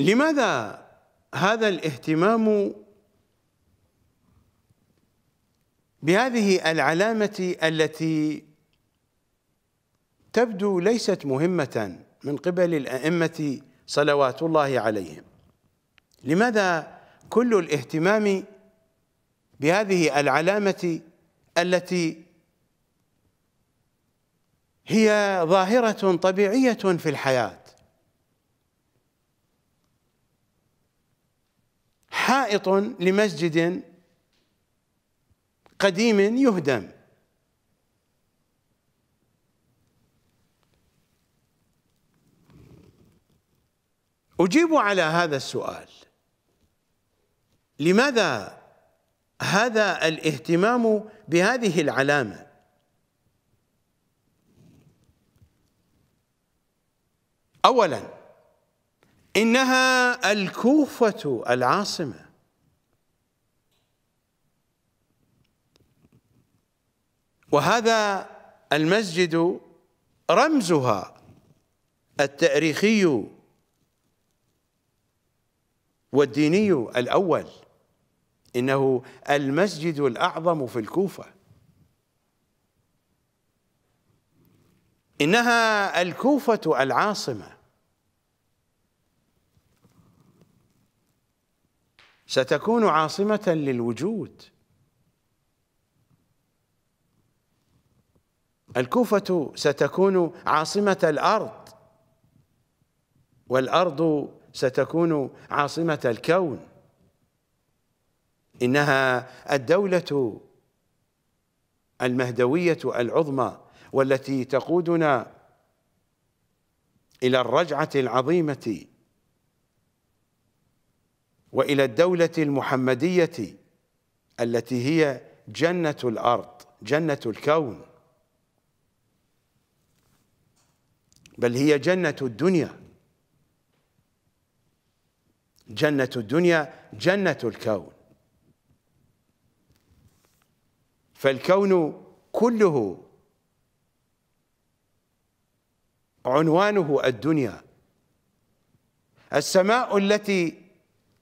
لماذا هذا الاهتمام بهذه العلامة التي تبدو ليست مهمة من قبل الأئمة صلوات الله عليهم؟ لماذا كل الاهتمام بهذه العلامة التي هي ظاهرة طبيعية في الحياة؟ حائط لمسجد قديم يهدم. أجيب على هذا السؤال. لماذا هذا الاهتمام بهذه العلامة؟ أولا إنها الكوفة العاصمة. وهذا المسجد رمزها التاريخي والديني الأول. إنه المسجد الأعظم في الكوفة. إنها الكوفة العاصمة. ستكون عاصمة للوجود. الكوفة ستكون عاصمة الأرض والأرض ستكون عاصمة الكون. إنها الدولة المهدوية العظمى والتي تقودنا إلى الرجعة العظيمة وإلى الدولة المحمدية التي هي جنة الأرض جنة الكون. بل هي جنة الدنيا. جنة الدنيا جنة الكون. فالكون كله عنوانه الدنيا. السماء التي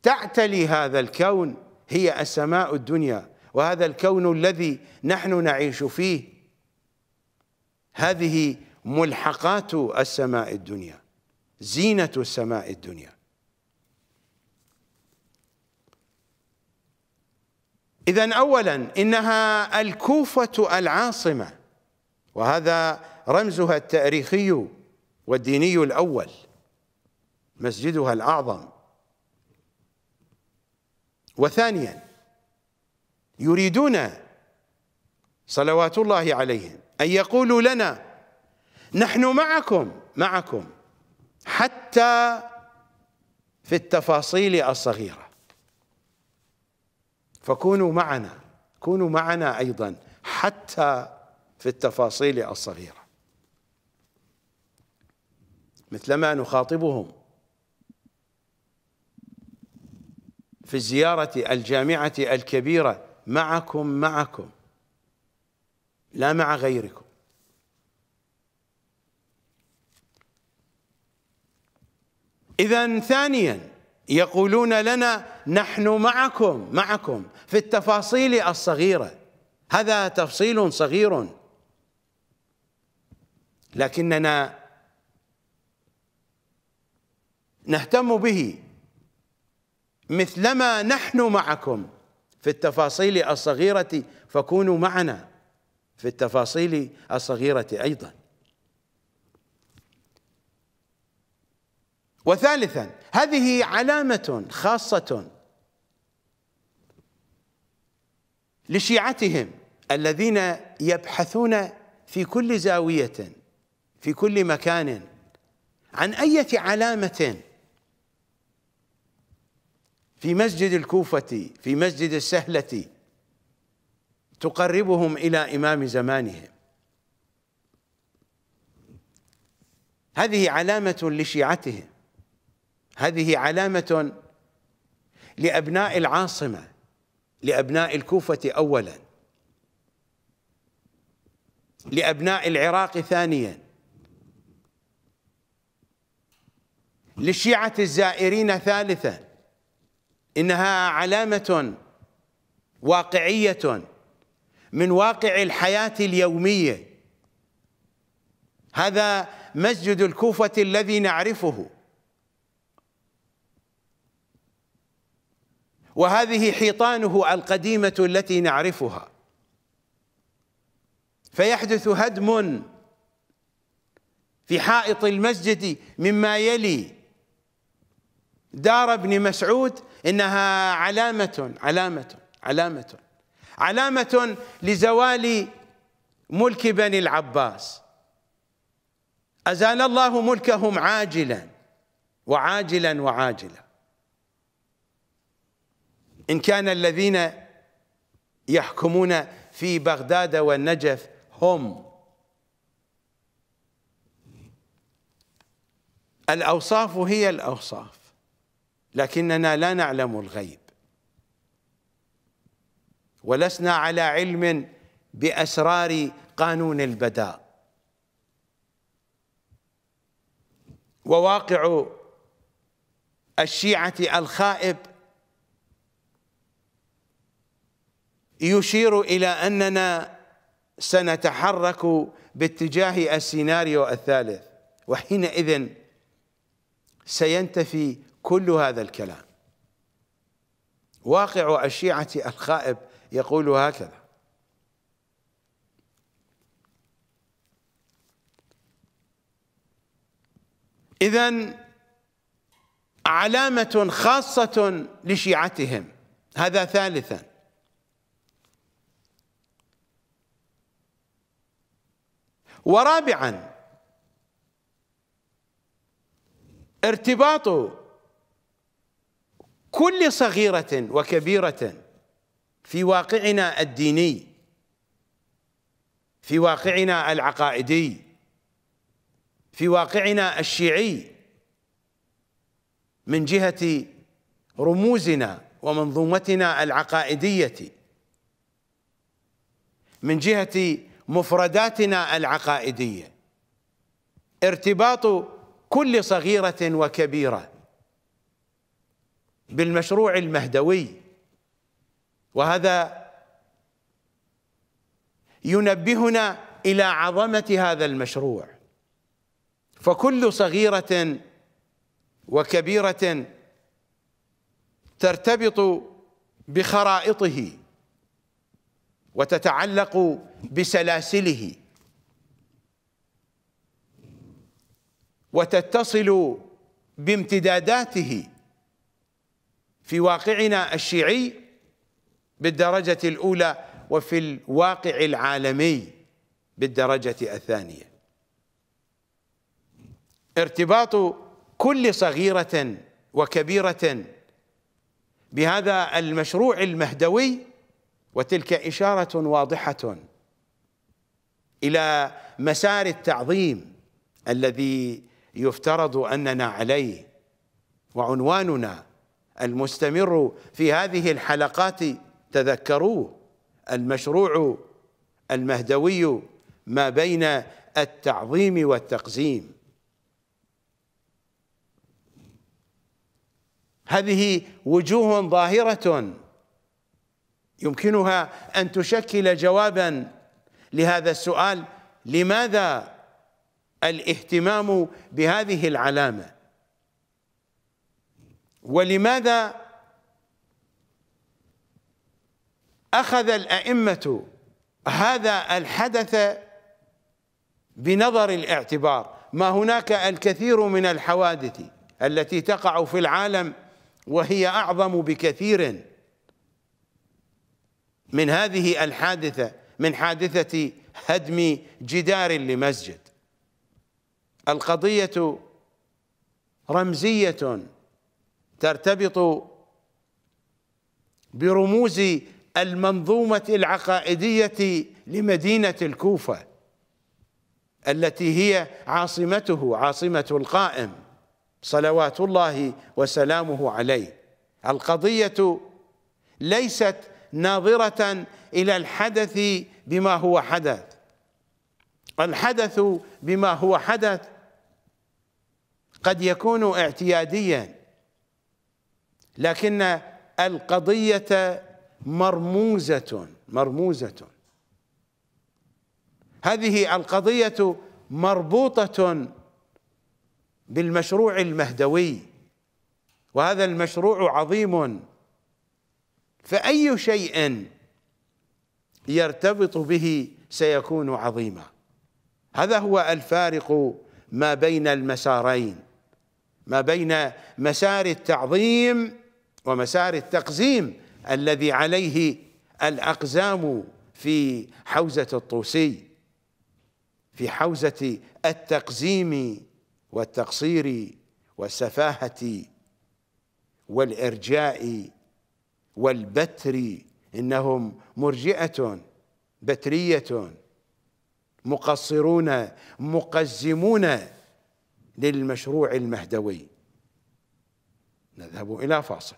تعتلي هذا الكون هي السماء الدنيا وهذا الكون الذي نحن نعيش فيه هذه ملحقات السماء الدنيا زينة السماء الدنيا. إذا أولا إنها الكوفة العاصمة وهذا رمزها التاريخي والديني الأول مسجدها الأعظم. وثانيا يريدون صلوات الله عليهم أن يقولوا لنا نحن معكم معكم حتى في التفاصيل الصغيرة. فكونوا معنا كونوا معنا أيضا حتى في التفاصيل الصغيرة. مثلما نخاطبهم في الزيارة الجامعة الكبيرة معكم معكم لا مع غيركم. إذا ثانيا يقولون لنا نحن معكم معكم في التفاصيل الصغيرة. هذا تفصيل صغير. لكننا نهتم به. مثلما نحن معكم في التفاصيل الصغيرة فكونوا معنا في التفاصيل الصغيرة أيضا. وثالثا هذه علامة خاصة لشيعتهم الذين يبحثون في كل زاوية في كل مكان عن أية علامة في مسجد الكوفة في مسجد السهلة تقربهم إلى إمام زمانهم. هذه علامة لشيعتهم. هذه علامة لأبناء العاصمة لأبناء الكوفة أولا. لأبناء العراق ثانيا. للشيعة الزائرين ثالثا. إنها علامة واقعية من واقع الحياة اليومية. هذا مسجد الكوفة الذي نعرفه. وهذه حيطانه القديمة التي نعرفها. فيحدث هدم في حائط المسجد مما يلي دار ابن مسعود إنها علامة علامة علامة علامة لزوال ملك بني العباس. أزال الله ملكهم عاجلا وعاجلا وعاجلا. إن كان الذين يحكمون في بغداد والنجف هم الأوصاف هي الأوصاف. لكننا لا نعلم الغيب. ولسنا على علم بأسرار قانون البداء. وواقع الشيعة الخائب يشير إلى أننا سنتحرك باتجاه السيناريو الثالث وحينئذ سينتفي كل هذا الكلام. واقع الشيعة الخائب يقول هكذا. إذا علامة خاصة لشيعتهم. هذا ثالثا. ورابعا ارتباط كل صغيرة وكبيرة في واقعنا الديني في واقعنا العقائدي في واقعنا الشيعي من جهة رموزنا ومنظومتنا العقائدية من جهة مفرداتنا العقائدية. ارتباط كل صغيرة وكبيرة بالمشروع المهدوي. وهذا ينبهنا إلى عظمة هذا المشروع. فكل صغيرة وكبيرة ترتبط بخرائطه وتتعلق بسلاسله. وتتصل بامتداداته. في واقعنا الشيعي بالدرجة الأولى وفي الواقع العالمي بالدرجة الثانية. ارتباط كل صغيرة وكبيرة بهذا المشروع المهدوي وتلك إشارة واضحة إلى مسار التعظيم الذي يفترض أننا عليه وعنواننا المستمر في هذه الحلقات تذكروه. المشروع المهدوي ما بين التعظيم والتقزيم. هذه وجوه ظاهرة يمكنها أن تشكل جوابا لهذا السؤال لماذا الاهتمام بهذه العلامة؟ ولماذا أخذ الأئمة هذا الحدث بنظر الاعتبار؟ ما هناك الكثير من الحوادث التي تقع في العالم وهي أعظم بكثير من هذه الحادثة من حادثة هدم جدار لمسجد. القضية رمزية. ترتبط برموز المنظومة العقائدية لمدينة الكوفة التي هي عاصمته عاصمة القائم صلوات الله وسلامه عليه. القضية ليست ناظرة إلى الحدث بما هو حدث. الحدث بما هو حدث قد يكون اعتياديا. لكن القضية مرموزة مرموزة. هذه القضية مربوطة بالمشروع المهدوي وهذا المشروع عظيم. فأي شيء يرتبط به سيكون عظيما. هذا هو الفارق ما بين المسارين ما بين مسار التعظيم ومسار التقزيم الذي عليه الأقزام في حوزة الطوسي في حوزة التقزيم والتقصير والسفاهة والإرجاء والبتر إنهم مرجئة بترية مقصرون مقزمون للمشروع المهدوي. نذهب إلى فاصل.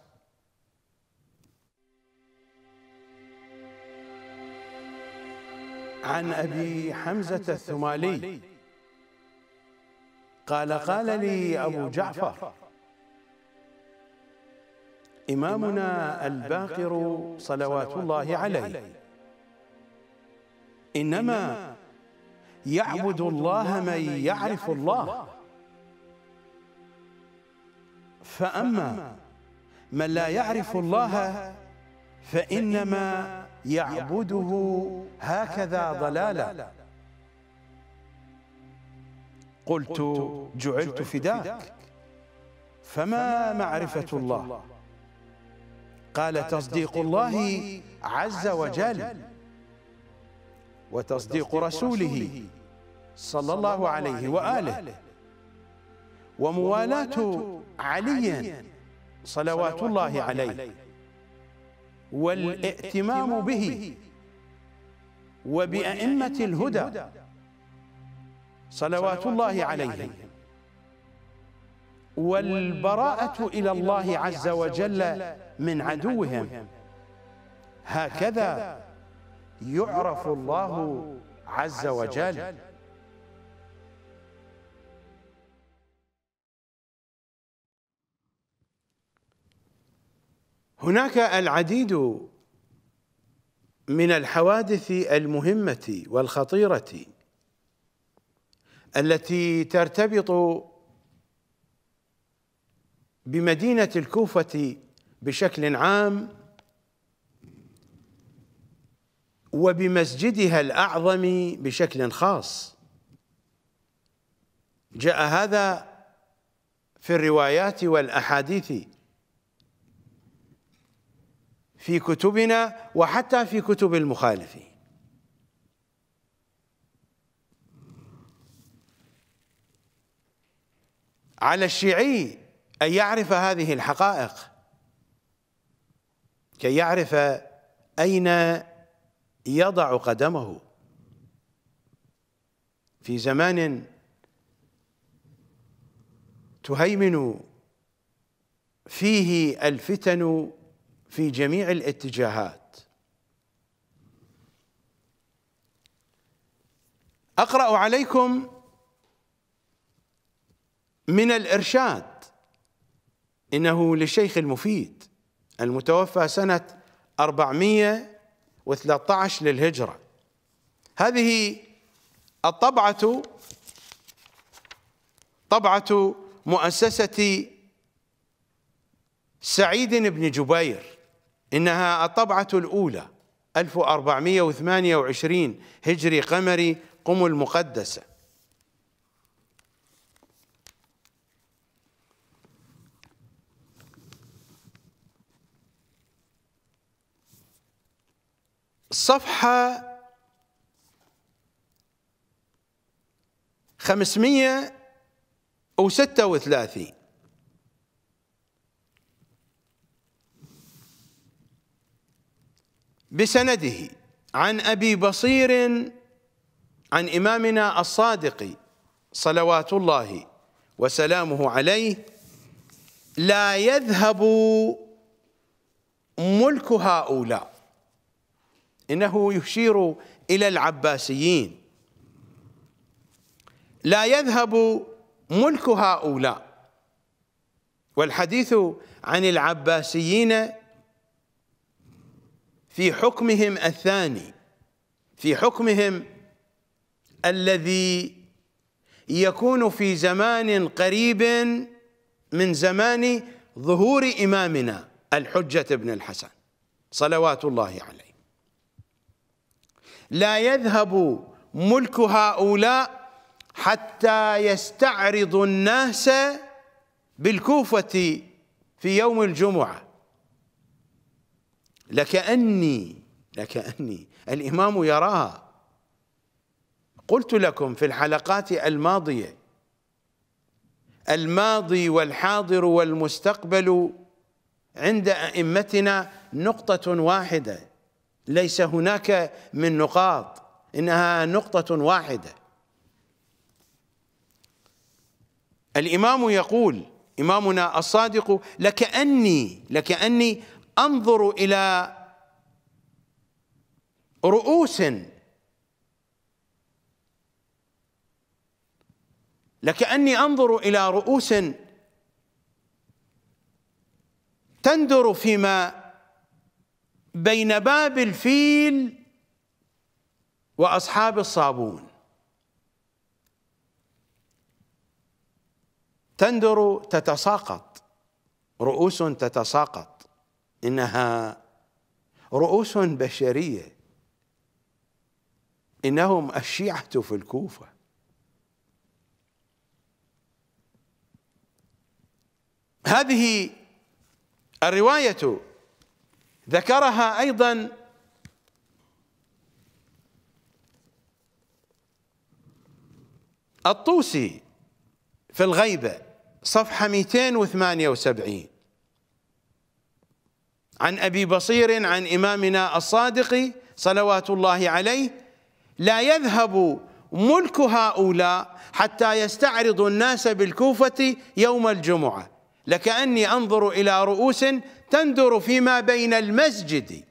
عن أبي حمزة الثمالي. قال قال لي أبو جعفر إمامنا الباقر صلوات الله عليه. إنما يعبد الله من يعرف الله. فأما من لا يعرف الله فإنما يعبده هكذا ضلالا. قلت جعلت فداك. فما معرفة الله. قال تصديق الله عز وجل. وتصديق رسوله صلى الله عليه وآله. وموالاة علي صلوات الله عليه. والائتمام به وبأئمة الهدى. صلوات الله عليهم. والبراءة إلى الله عز وجل من عدوهم. هكذا يعرف الله عز وجل. هناك العديد من الحوادث المهمة والخطيرة التي ترتبط بمدينة الكوفة بشكل عام وبمسجدها الأعظم بشكل خاص. جاء هذا في الروايات والأحاديث في كتبنا وحتى في كتب المخالفين. على الشيعي أن يعرف هذه الحقائق كي يعرف أين يضع قدمه. في زمان تهيمن فيه الفتن في جميع الاتجاهات. أقرأ عليكم من الإرشاد. إنه للشيخ المفيد المتوفى سنة 413 للهجرة. هذه الطبعة طبعة مؤسسة سعيد بن جبير. إنها الطبعة الأولى 1428 هجري قمري قم المقدسة صفحة 536 بسنده عن أبي بصير عن إمامنا الصادق صلوات الله وسلامه عليه لا يذهب ملك هؤلاء. إنه يشير إلى العباسيين. لا يذهب ملك هؤلاء. والحديث عن العباسيين في حكمهم الثاني في حكمهم الذي يكون في زمان قريب من زمان ظهور إمامنا الحجة بن الحسن صلوات الله عليه. لا يذهب ملك هؤلاء حتى يستعرض الناس بالكوفة في يوم الجمعة. لكأني لكأني الإمام يراها. قلت لكم في الحلقات الماضية الماضي والحاضر والمستقبل عند أئمتنا نقطة واحدة ليس هناك من نقاط إنها نقطة واحدة. الإمام يقول إمامنا الصادق لكأني لكأني أنظر إلى رؤوس. لكأني أنظر إلى رؤوس تندر فيما بين باب الفيل وأصحاب الصابون. تندر تتساقط رؤوس تتساقط. إنها رؤوس بشرية. إنهم الشيعة في الكوفة. هذه الرواية ذكرها أيضا الطوسي في الغيبة صفحة 278 عن أبي بصير عن إمامنا الصادق صلوات الله عليه لا يذهب ملك هؤلاء حتى يستعرض الناس بالكوفة يوم الجمعة. لكأني أنظر إلى رؤوس تندر فيما بين المسجد.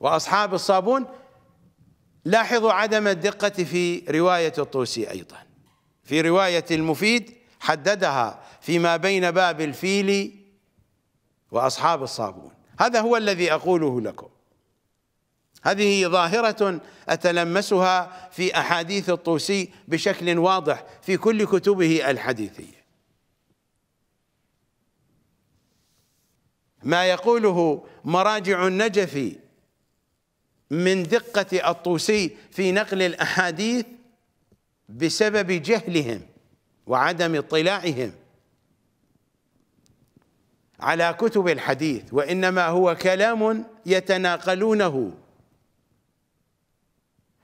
وأصحاب الصابون لاحظوا عدم الدقة في رواية الطوسي أيضا. في رواية المفيد حددها فيما بين باب الفيل وأصحاب الصابون. هذا هو الذي أقوله لكم. هذه ظاهرة أتلمسها في أحاديث الطوسي بشكل واضح في كل كتبه الحديثية. ما يقوله مراجع النجف من دقة الطوسي في نقل الأحاديث بسبب جهلهم وعدم اطلاعهم. على كتب الحديث وإنما هو كلام يتناقلونه.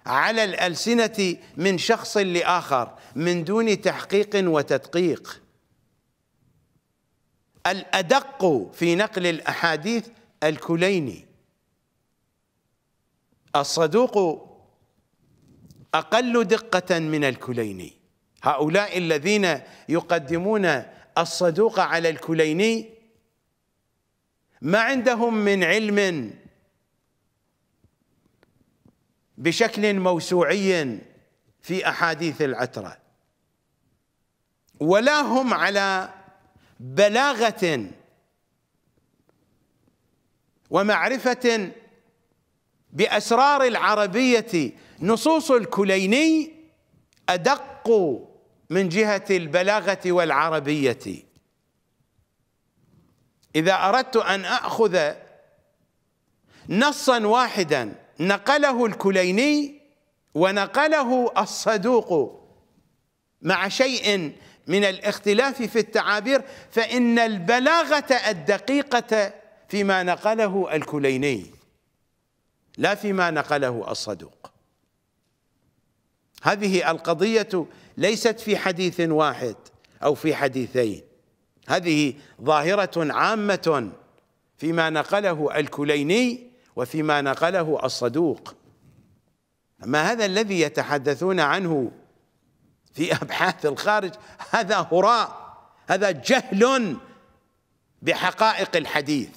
على الألسنة من شخص لآخر من دون تحقيق وتدقيق. الأدق في نقل الأحاديث الكليني. الصدوق أقل دقة من الكليني. هؤلاء الذين يقدمون الصدوق على الكليني ما عندهم من علم بشكل موسوعي في أحاديث العترة. ولا هم على بلاغة ومعرفة بأسرار العربية. نصوص الكليني أدق من جهة البلاغة والعربية. إذا أردت أن أخذ نصا واحدا نقله الكليني ونقله الصدوق مع شيء من الاختلاف في التعابير فإن البلاغة الدقيقة فيما نقله الكليني لا فيما نقله الصدوق. هذه القضية ليست في حديث واحد أو في حديثين. هذه ظاهرة عامة فيما نقله الكليني وفيما نقله الصدوق. أما هذا الذي يتحدثون عنه في أبحاث الخارج هذا هراء هذا جهل بحقائق الحديث.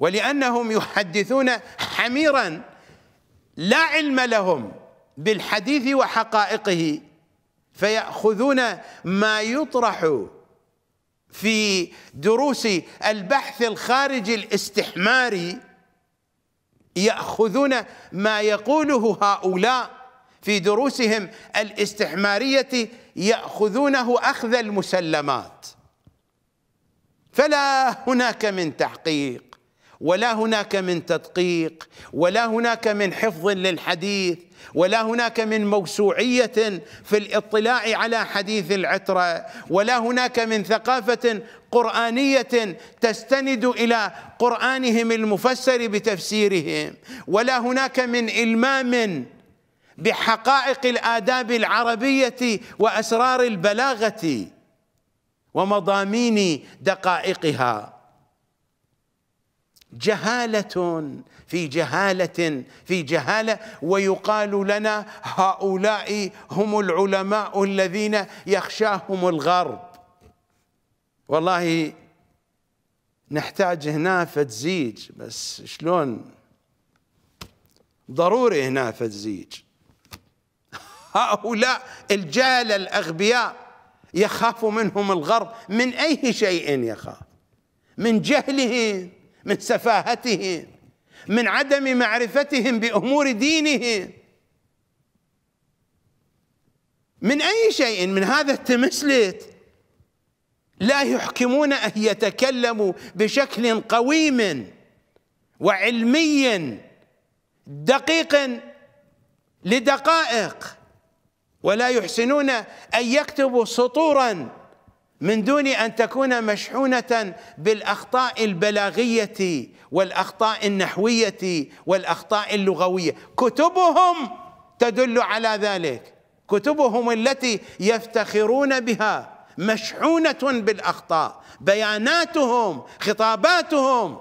ولأنهم يحدثون حميرا لا علم لهم بالحديث وحقائقه فيأخذون ما يطرح في دروس البحث الخارجي الاستحماري يأخذون ما يقوله هؤلاء في دروسهم الاستحمارية يأخذونه أخذ المسلمات. فلا هناك من تحقيق. ولا هناك من تدقيق ولا هناك من حفظ للحديث ولا هناك من موسوعية في الاطلاع على حديث العترة ولا هناك من ثقافة قرآنية تستند إلى قرآنهم المفسر بتفسيرهم ولا هناك من إلمام بحقائق الآداب العربية وأسرار البلاغة ومضامين دقائقها. جهالة في جهالة في جهالة ويقال لنا هؤلاء هم العلماء الذين يخشاهم الغرب. والله نحتاج هنا فتزيج بس شلون؟ ضروري هنا فتزيج. هؤلاء الجهل الأغبياء يخاف منهم الغرب. من أي شيء يخاف؟ من جهلهم. من سفاهتهم من عدم معرفتهم بأمور دينهم. من أي شيء؟ من هذا التمسلت لا يحكمون أن يتكلموا بشكل قويم وعلمي دقيق لدقائق. ولا يحسنون أن يكتبوا سطورا. من دون أن تكون مشحونة بالأخطاء البلاغية والأخطاء النحوية والأخطاء اللغوية. كتبهم تدل على ذلك. كتبهم التي يفتخرون بها مشحونة بالأخطاء. بياناتهم خطاباتهم.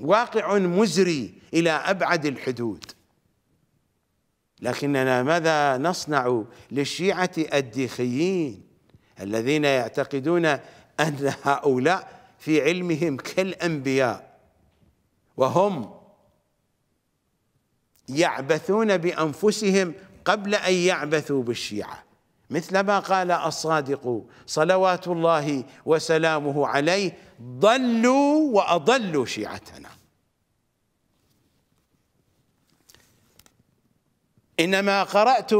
واقع مزري إلى أبعد الحدود. لكننا ماذا نصنع للشيعة الديخيين؟ الذين يعتقدون أن هؤلاء في علمهم كالأنبياء وهم يعبثون بأنفسهم قبل أن يعبثوا بالشيعة. مثل ما قال الصادق صلوات الله وسلامه عليه ضلوا وأضلوا شيعتنا. إنما قرأت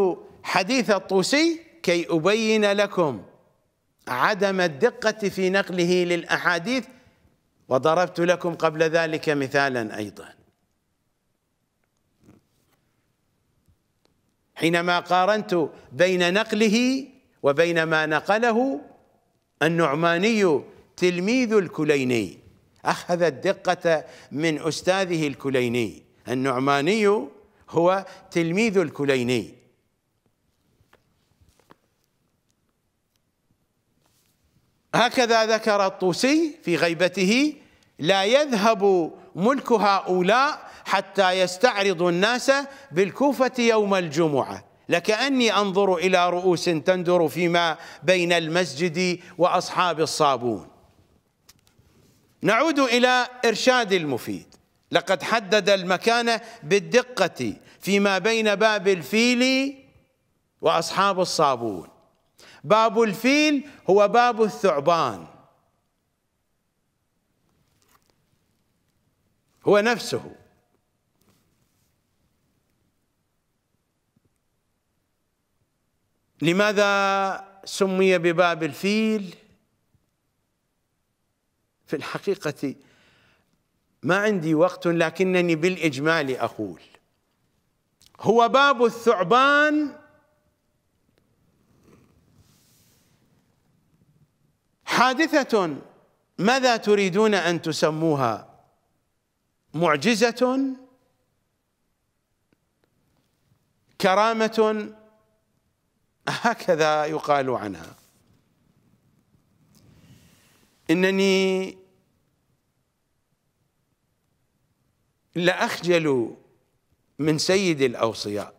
حديث الطوسي كي أبين لكم عدم الدقة في نقله للأحاديث وضربت لكم قبل ذلك مثالا أيضا. حينما قارنت بين نقله وبين ما نقله النعماني تلميذ الكليني. أخذ الدقة من أستاذه الكليني. النعماني هو تلميذ الكليني. هكذا ذكر الطوسي في غيبته لا يذهب ملك هؤلاء حتى يستعرضوا الناس بالكوفة يوم الجمعة. لكأني أنظر إلى رؤوس تندر فيما بين المسجد وأصحاب الصابون. نعود إلى إرشاد المفيد. لقد حدد المكان بالدقة فيما بين باب الفيل وأصحاب الصابون. باب الفيل هو باب الثعبان. هو نفسه. لماذا سمي بباب الفيل؟ في الحقيقة ما عندي وقت لكنني بالإجمال أقول. هو باب الثعبان حادثة ماذا تريدون أن تسموها؟ معجزة؟ كرامة؟ هكذا يقال عنها. إنني لاخجل من سيد الأوصياء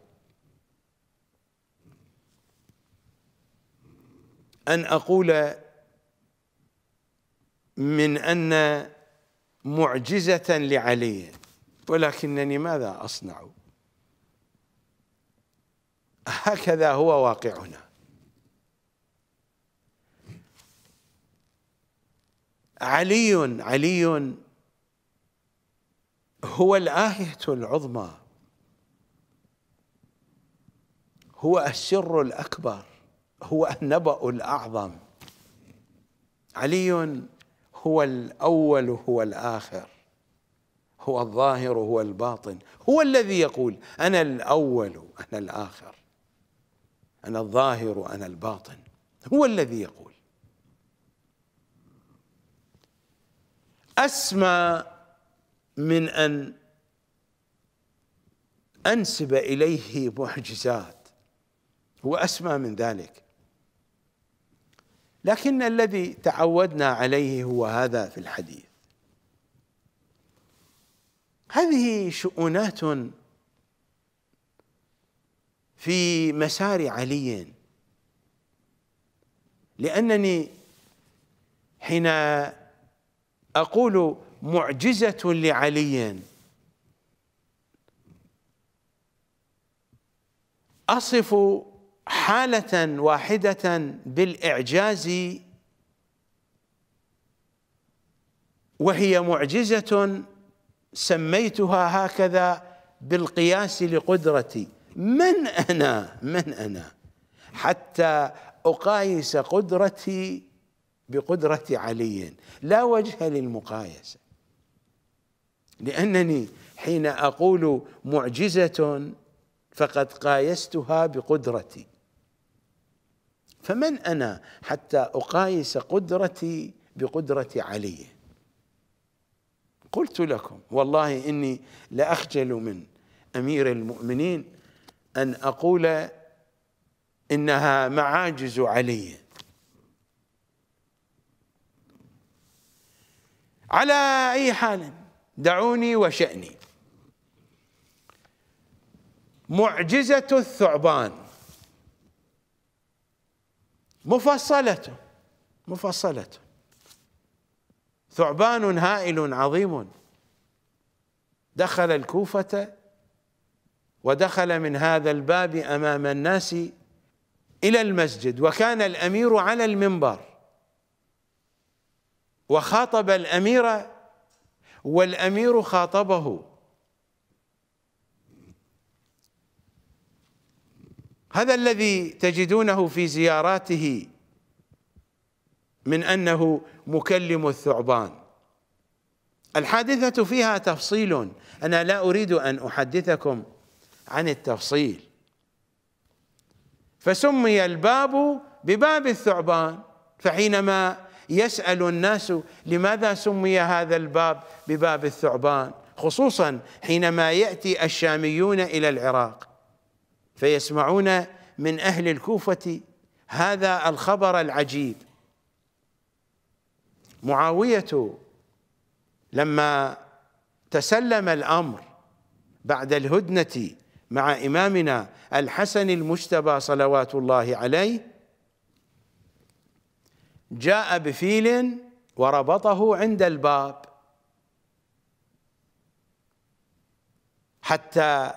أن أقول من أن معجزة لعلي ولكنني ماذا أصنع؟ هكذا هو واقعنا. علي علي هو الآية العظمى. هو السر الأكبر. هو النبأ الأعظم. علي هو الأول هو الآخر. هو الظاهر هو الباطن. هو الذي يقول أنا الأول أنا الآخر. أنا الظاهر أنا الباطن. هو الذي يقول. أسمى من أن أنسب إليه معجزات. هو أسمى من ذلك. لكن الذي تعودنا عليه هو هذا في الحديث. هذه شؤونات في مسار علي. لأنني حين أقول معجزة لعلي أصف حالة واحدة بالإعجاز وهي معجزة سميتها هكذا بالقياس لقدرتي. من أنا؟ من أنا؟ حتى أقايس قدرتي بقدرة علي. لا وجه للمقايسة. لأنني حين أقول معجزة فقد قايستها بقدرتي. فمن أنا حتى أقايس قدرتي بقدرة علي؟ قلت لكم والله إني لأخجل من أمير المؤمنين أن أقول إنها معاجز علي. على أي حال دعوني وشأني. معجزة الثعبان. مفصلة. مفصلة. ثعبان هائل عظيم. دخل الكوفة ودخل من هذا الباب أمام الناس إلى المسجد وكان الأمير على المنبر. وخاطب الأمير والأمير خاطبه. هذا الذي تجدونه في زياراته من أنه مكلم الثعبان. الحادثة فيها تفصيل. أنا لا أريد أن أحدثكم عن التفصيل. فسمي الباب بباب الثعبان فحينما يسأل الناس لماذا سمي هذا الباب بباب الثعبان خصوصا حينما يأتي الشاميون إلى العراق. فيسمعون من أهل الكوفة هذا الخبر العجيب. معاوية لما تسلم الأمر بعد الهدنة مع إمامنا الحسن المجتبى صلوات الله عليه جاء بفيل وربطه عند الباب حتى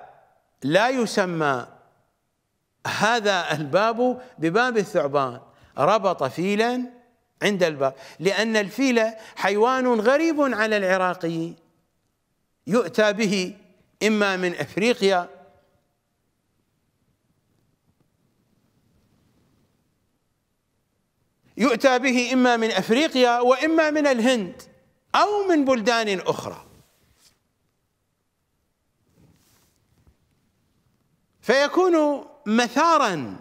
لا يسمى هذا الباب بباب الثعبان. ربط فيلا عند الباب. لأن الفيل حيوان غريب على العراقيين يؤتى به إما من أفريقيا. يؤتى به إما من أفريقيا وإما من الهند أو من بلدان أخرى. فيكون مثارا.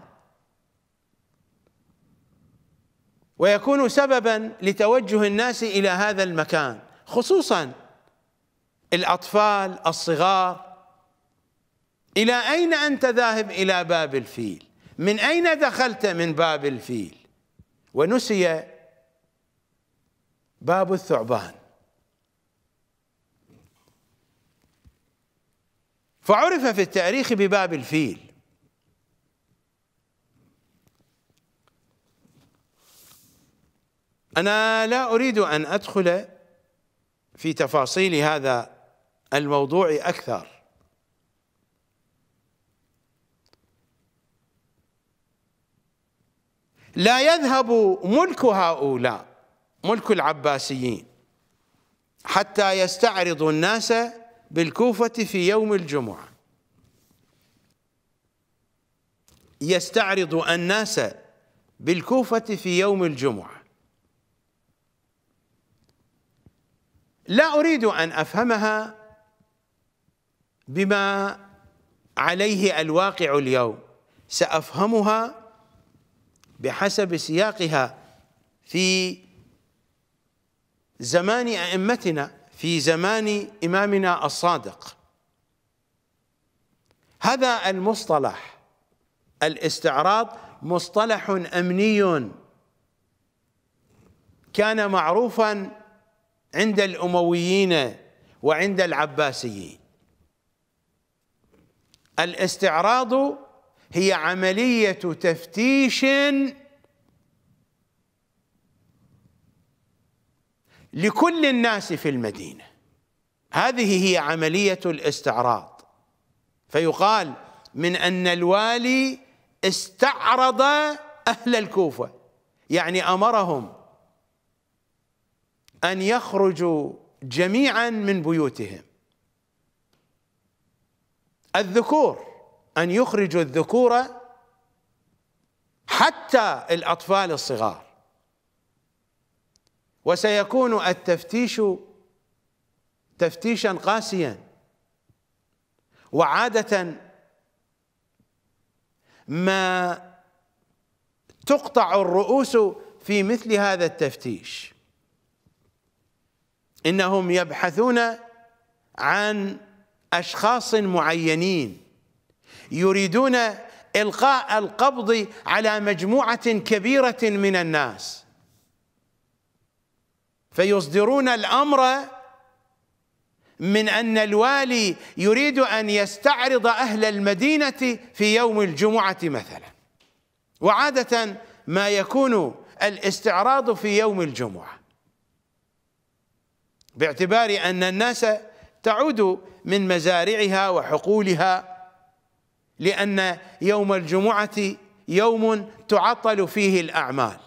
ويكون سببا لتوجه الناس إلى هذا المكان خصوصا الأطفال الصغار. إلى أين أنت ذاهب إلى باب الفيل؟ من أين دخلت من باب الفيل؟ ونسي باب الثعبان. فعرف في التاريخ بباب الفيل. أنا لا أريد أن أدخل في تفاصيل هذا الموضوع أكثر. لا يذهب ملك هؤلاء ملك العباسيين حتى يستعرض الناس بالكوفة في يوم الجمعة. يستعرض الناس بالكوفة في يوم الجمعة. لا أريد أن أفهمها بما عليه الواقع اليوم. سأفهمها بحسب سياقها في زمان أئمتنا في زمان إمامنا الصادق. هذا المصطلح الاستعراض مصطلح أمني. كان معروفا عند الأمويين وعند العباسيين. الاستعراض هي عملية تفتيش لكل الناس في المدينة. هذه هي عملية الاستعراض. فيقال من أن الوالي استعرض أهل الكوفة يعني أمرهم أن يخرجوا جميعا من بيوتهم. الذكور أن يخرجوا الذكور حتى الأطفال الصغار. وسيكون التفتيش تفتيشا قاسيا. وعادة ما تقطع الرؤوس في مثل هذا التفتيش. إنهم يبحثون عن أشخاص معينين يريدون إلقاء القبض على مجموعة كبيرة من الناس. فيصدرون الأمر من أن الوالي يريد أن يستعرض أهل المدينة في يوم الجمعة مثلا. وعادة ما يكون الاستعراض في يوم الجمعة. باعتبار أن الناس تعود من مزارعها وحقولها لأن يوم الجمعة يوم تعطل فيه الأعمال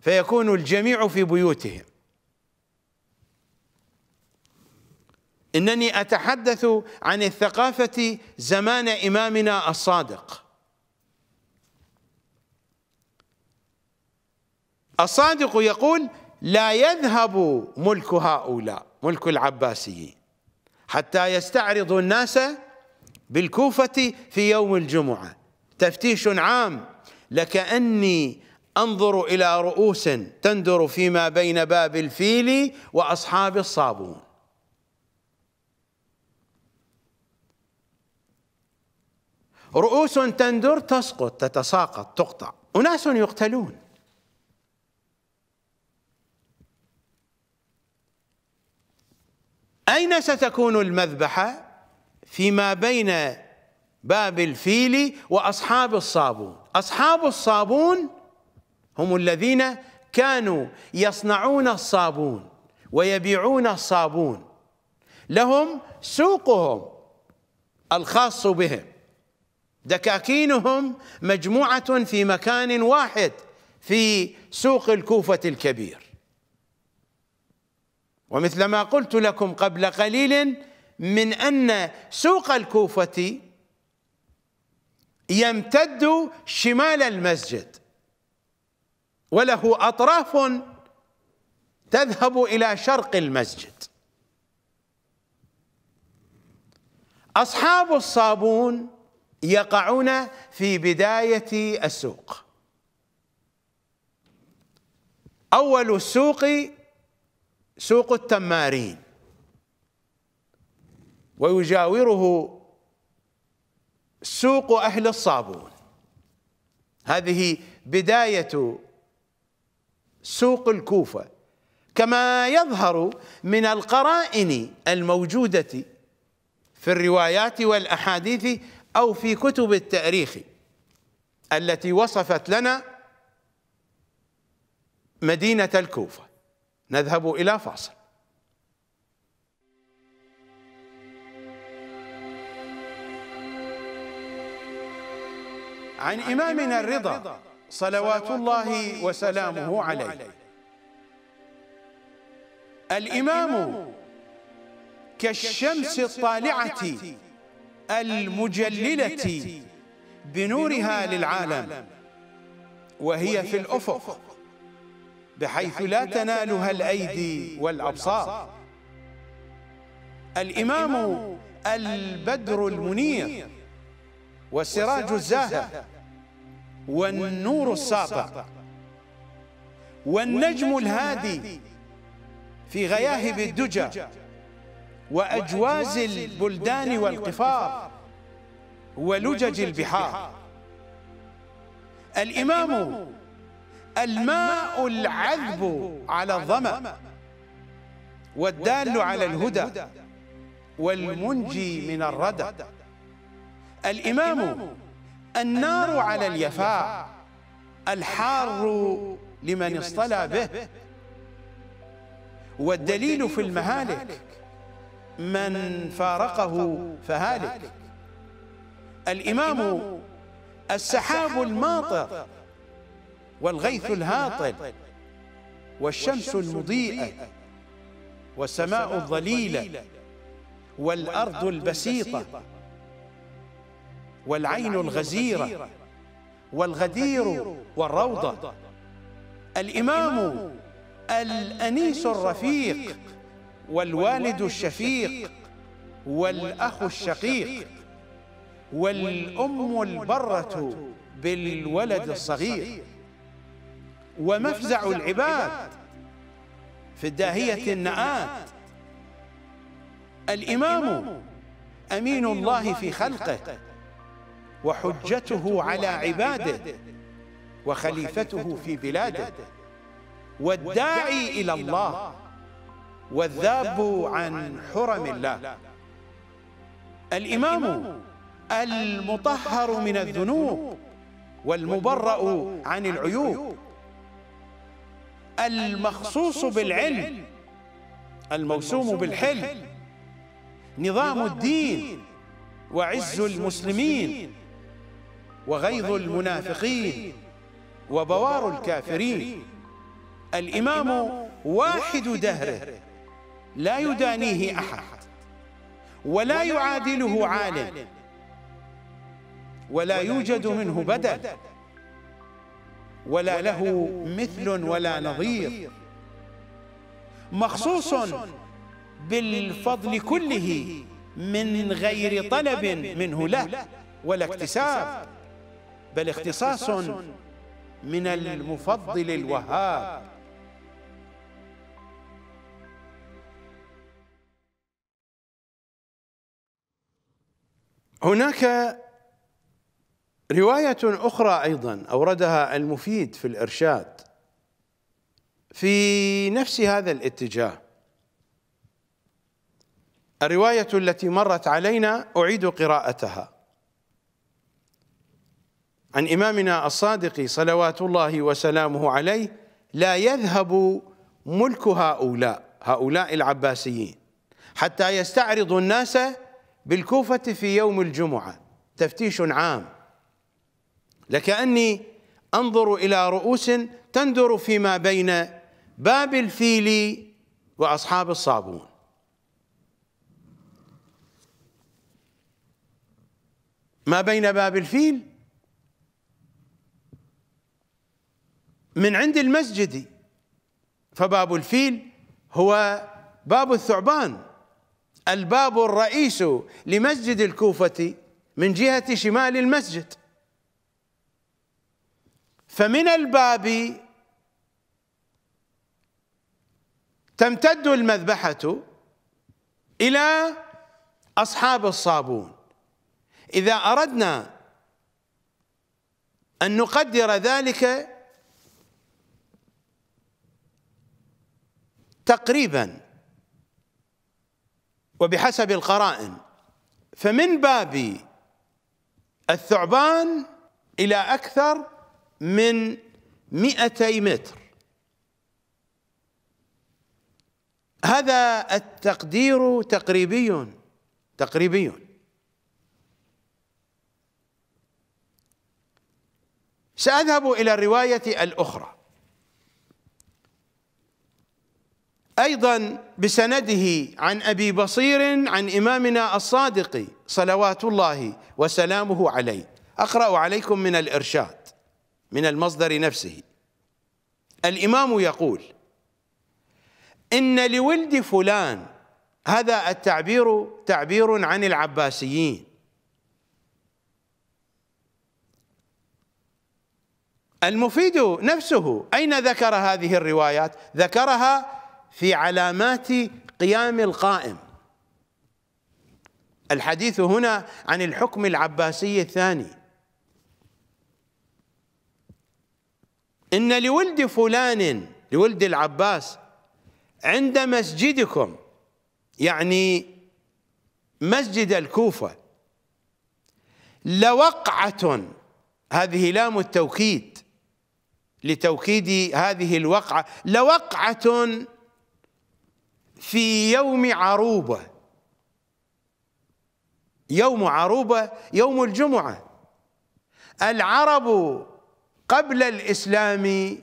فيكون الجميع في بيوتهم. إنني أتحدث عن الثقافة زمان إمامنا الصادق. الصادق يقول لا يذهب ملك هؤلاء ملك العباسيين حتى يستعرضوا الناس بالكوفة في يوم الجمعة. تفتيش عام لكأني أنظر إلى رؤوس تندر فيما بين باب الفيل وأصحاب الصابون. رؤوس تندر تسقط تتساقط تقطع. أناس يقتلون. أين ستكون المذبحة فيما بين باب الفيل وأصحاب الصابون؟ أصحاب الصابون هم الذين كانوا يصنعون الصابون ويبيعون الصابون. لهم سوقهم الخاص بهم. دكاكينهم مجموعة في مكان واحد في سوق الكوفة الكبير. ومثل ما قلت لكم قبل قليل من أن سوق الكوفة يمتد شمال المسجد وله أطراف تذهب إلى شرق المسجد. أصحاب الصابون يقعون في بداية السوق. أول السوق سوق التمارين. ويجاوره سوق أهل الصابون. هذه بداية سوق الكوفة. كما يظهر من القرائن الموجودة في الروايات والأحاديث أو في كتب التاريخ التي وصفت لنا مدينة الكوفة. نذهب إلى فاصل. عن إمامنا الرضا صلوات الله وسلامه عليه. الإمام كالشمس الطالعة المجللة بنورها للعالم وهي في الأفق. بحيث لا تنالها الأيدي والأبصار. الإمام البدر المنير والسراج الزاهر والنور الساطع والنجم الهادي في غياهب الدجى وأجواز البلدان والقفار ولجج البحار. الإمام الماء العذب على الظمأ والدال على الهدى والمنجي من الردى. الإمام النار على اليفاء. الحار لمن اصطلى به. والدليل في المهالك. من فارقه فهالك. الإمام السحاب الماطر والغيث الهاطل والشمس المضيئة والسماء الظليلة والأرض البسيطة والعين الغزيرة والغدير والروضة الإمام الأنيس الرفيق والوالد الشفيق والأخ الشقيق والأم البرة بالولد الصغير. ومفزع العباد في الداهية النآت. الإمام أمين الله في خلقه وحجته على عباده وخليفته في بلاده. والداعي إلى الله. والذاب عن حرم الله. الإمام المطهر من الذنوب والمبرأ عن العيوب. المخصوص بالعلم. الموسوم بالحلم. نظام الدين وعز المسلمين. وغيظ المنافقين. وبوار الكافرين. الإمام واحد دهره. لا يدانيه أحد. ولا يعادله عالم. ولا يوجد منه بدل. ولا له مثل ولا نظير. مخصوص بالفضل كله من غير طلب منه له. ولا اكتساب بل اختصاص من المفضل الوهاب. هناك رواية أخرى أيضا أوردها المفيد في الإرشاد في نفس هذا الاتجاه. الرواية التي مرت علينا أعيد قراءتها. عن إمامنا الصادق صلوات الله وسلامه عليه لا يذهب ملك هؤلاء هؤلاء العباسيين حتى يستعرض الناس بالكوفة في يوم الجمعة. تفتيش عام. لكأني أنظر إلى رؤوس تندر فيما بين باب الفيل وأصحاب الصابون. ما بين باب الفيل من عند المسجد فباب الفيل هو باب الثعبان الباب الرئيس لمسجد الكوفة من جهة شمال المسجد. فمن الباب تمتد المذبحة إلى أصحاب الصابون. إذا أردنا أن نقدر ذلك تقريبا وبحسب القرائن فمن باب الثعبان إلى أكثر من مئتي متر. هذا التقدير تقريبي تقريبي. سأذهب إلى الرواية الأخرى. أيضا بسنده عن أبي بصير عن إمامنا الصادق صلوات الله وسلامه عليه. أقرأ عليكم من الإرشاد. من المصدر نفسه. الإمام يقول إن لولد فلان هذا التعبير تعبير عن العباسيين. المفيد نفسه أين ذكر هذه الروايات؟ ذكرها في علامات قيام القائم. الحديث هنا عن الحكم العباسي الثاني. إن لولد فلان لولد العباس عند مسجدكم يعني مسجد الكوفة لوقعة هذه لام التوكيد لتوكيد هذه الوقعة لوقعة في يوم عروبة يوم عروبة يوم الجمعة. العرب قبل الإسلام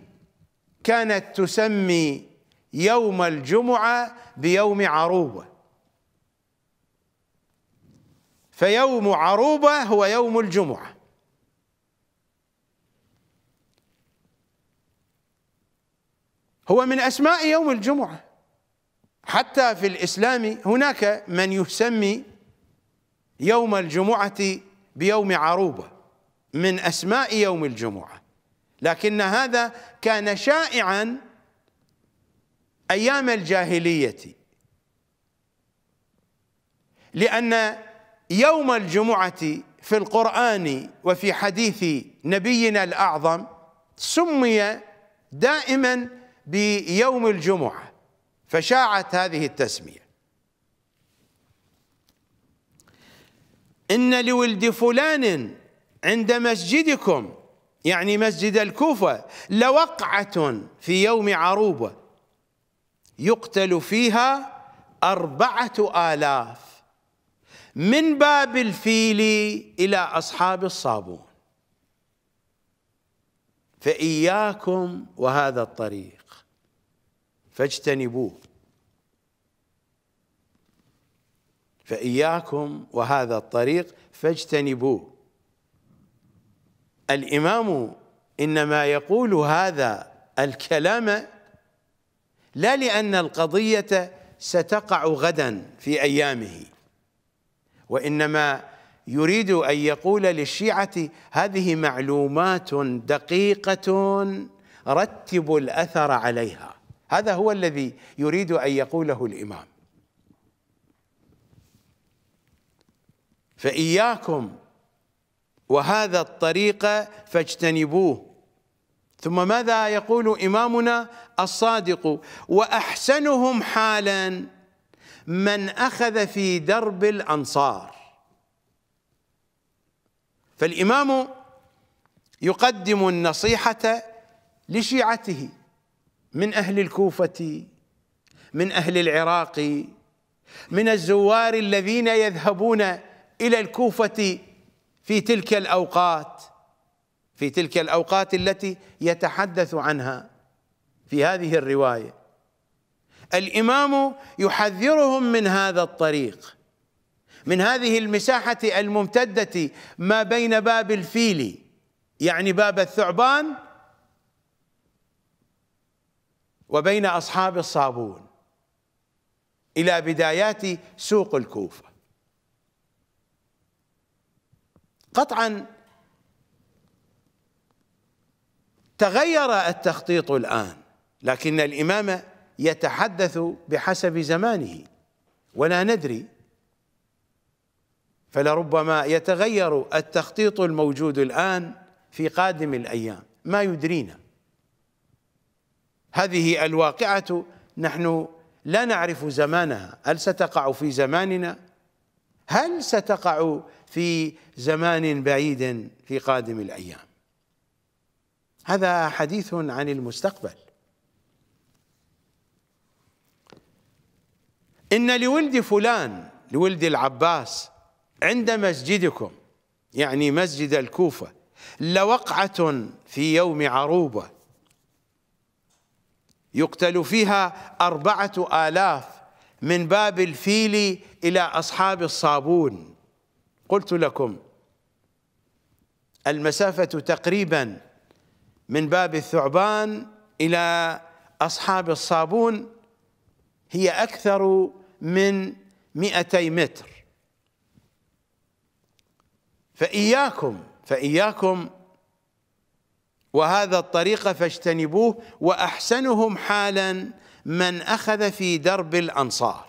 كانت تسمي يوم الجمعة بيوم عروبة. فيوم عروبة هو يوم الجمعة. هو من أسماء يوم الجمعة. حتى في الإسلام هناك من يسمي يوم الجمعة بيوم عروبة من أسماء يوم الجمعة. لكن هذا كان شائعا أيام الجاهلية. لأن يوم الجمعة في القرآن وفي حديث نبينا الأعظم سمي دائما بيوم الجمعة فشاعت هذه التسمية. إن لولد فلان عند مسجدكم يعني مسجد الكوفة لوقعة في يوم عروبة يقتل فيها أربعة آلاف من باب الفيل إلى أصحاب الصابون. فإياكم وهذا الطريق فاجتنبوه. فإياكم وهذا الطريق فاجتنبوه. الإمام إنما يقول هذا الكلام لا لأن القضية ستقع غدا في أيامه وإنما يريد أن يقول للشيعة هذه معلومات دقيقة رتبوا الأثر عليها. هذا هو الذي يريد أن يقوله الإمام. فإياكم وهذا الطريق فاجتنبوه. ثم ماذا يقول إمامنا الصادق؟ وأحسنهم حالا من أخذ في درب الأنصار. فالإمام يقدم النصيحة لشيعته من أهل الكوفة من أهل العراق من الزوار الذين يذهبون إلى الكوفة في تلك الأوقات في تلك الأوقات التي يتحدث عنها في هذه الرواية. الإمام يحذرهم من هذا الطريق من هذه المساحة الممتدة ما بين باب الفيل يعني باب الثعبان وبين أصحاب الصابون إلى بدايات سوق الكوفة. قطعا تغير التخطيط الآن لكن الإمام يتحدث بحسب زمانه ولا ندري. فلربما يتغير التخطيط الموجود الآن في قادم الأيام ما يدرينا. هذه الواقعة نحن لا نعرف زمانها. هل ستقع في زماننا؟ هل ستقع في زمان بعيد في قادم الأيام. هذا حديث عن المستقبل. إن لولد فلان لولد العباس عند مسجدكم يعني مسجد الكوفة لوقعة في يوم عروبة. يقتل فيها أربعة آلاف من باب الفيل إلى أصحاب الصابون. قلت لكم المسافة تقريبا من باب الثعبان إلى أصحاب الصابون هي أكثر من مئتي متر. فإياكم فإياكم وهذا الطريق فاجتنبوه وأحسنهم حالا من أخذ في درب الأنصار.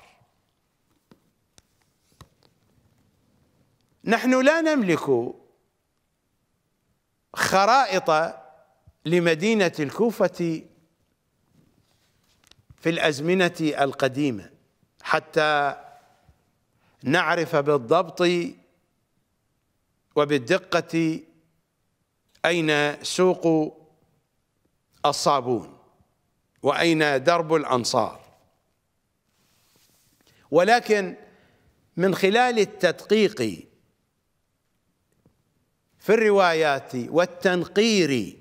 نحن لا نملك خرائط لمدينة الكوفة في الأزمنة القديمة. حتى نعرف بالضبط وبالدقة أين سوق الصابون وأين درب الأنصار. ولكن من خلال التدقيق في الروايات والتنقير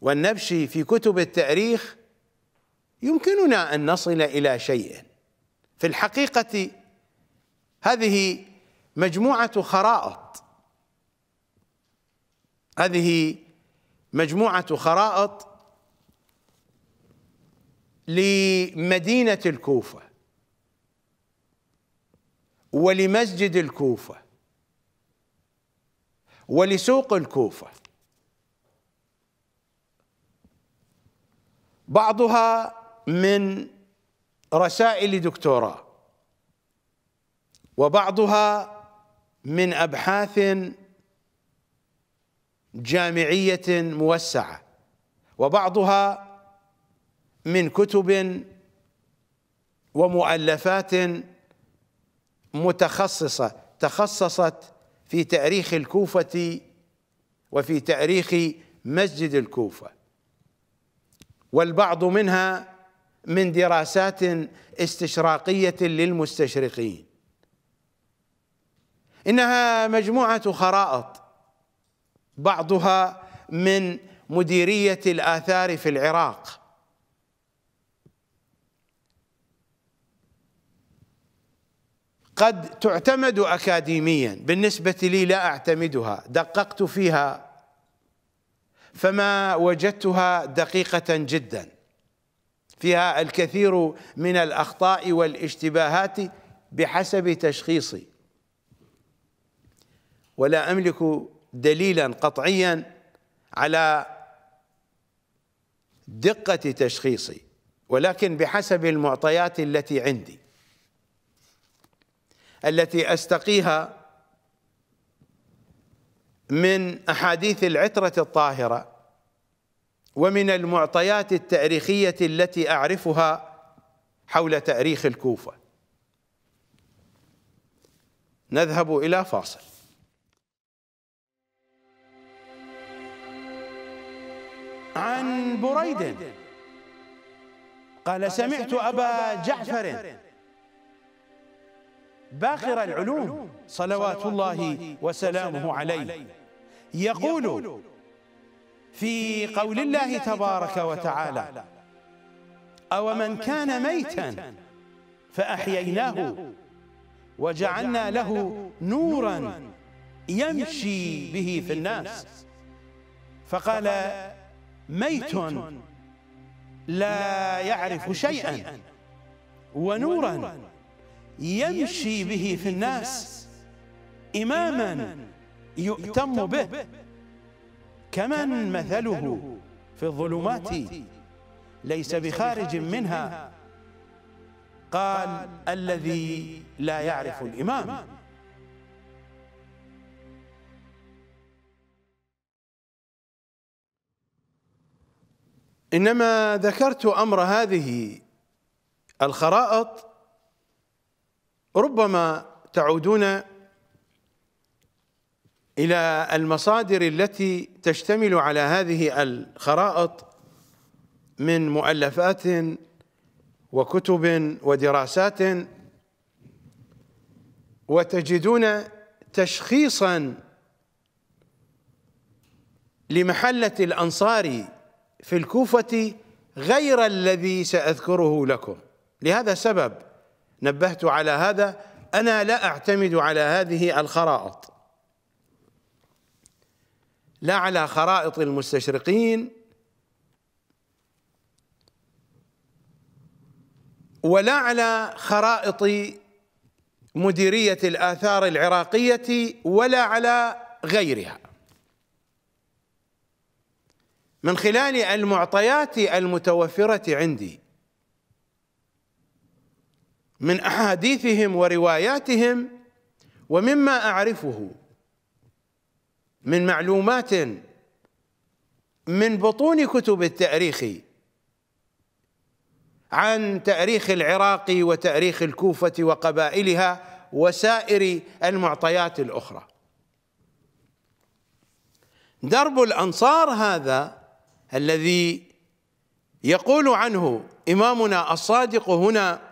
والنبش في كتب التاريخ يمكننا أن نصل إلى شيء. في الحقيقة هذه مجموعة خرائط. هذه مجموعة خرائط لمدينة الكوفة ولمسجد الكوفة. ولسوق الكوفة. بعضها من رسائل دكتوراه وبعضها من أبحاث جامعية موسعة وبعضها من كتب ومؤلفات متخصصة تخصصت في تاريخ الكوفة وفي تاريخ مسجد الكوفة. والبعض منها من دراسات استشراقية للمستشرقين. إنها مجموعة خرائط بعضها من مديرية الآثار في العراق. قد تعتمد اكاديميا. بالنسبة لي لا أعتمدها. دققت فيها فما وجدتها دقيقة جدا. فيها الكثير من الأخطاء والاشتباهات بحسب تشخيصي. ولا أملك دليلا قطعيا على دقة تشخيصي ولكن بحسب المعطيات التي عندي. التي أستقيها من أحاديث العترة الطاهرة ومن المعطيات التاريخية التي أعرفها حول تاريخ الكوفة. نذهب إلى فاصل. عن بريد قال سمعت أبا جعفر باخر العلوم صلوات الله وسلامه عليه. يقول في قول الله تبارك وتعالى أو من كان ميتا فأحييناه وجعلنا له نورا يمشي به في الناس. فقال ميت لا يعرف شيئا ونورا يمشي به في الناس إماما يؤتم به. كمن مثله في الظلمات؟ ليس بخارج منها. قال الذي لا يعرف الإمام. إنما ذكرت أمر هذه الخرائط ربما تعودون إلى المصادر التي تشتمل على هذه الخرائط من مؤلفات وكتب ودراسات وتجدون تشخيصا لمحلة الأنصار في الكوفة غير الذي سأذكره لكم. لهذا السبب نبهت على هذا أنا لا أعتمد على هذه الخرائط. لا على خرائط المستشرقين ولا على خرائط مديرية الآثار العراقية ولا على غيرها. من خلال المعطيات المتوفرة عندي من أحاديثهم ورواياتهم ومما أعرفه من معلومات من بطون كتب التاريخ عن تاريخ العراق وتاريخ الكوفة وقبائلها وسائر المعطيات الأخرى. درب الأنصار هذا الذي يقول عنه إمامنا الصادق هنا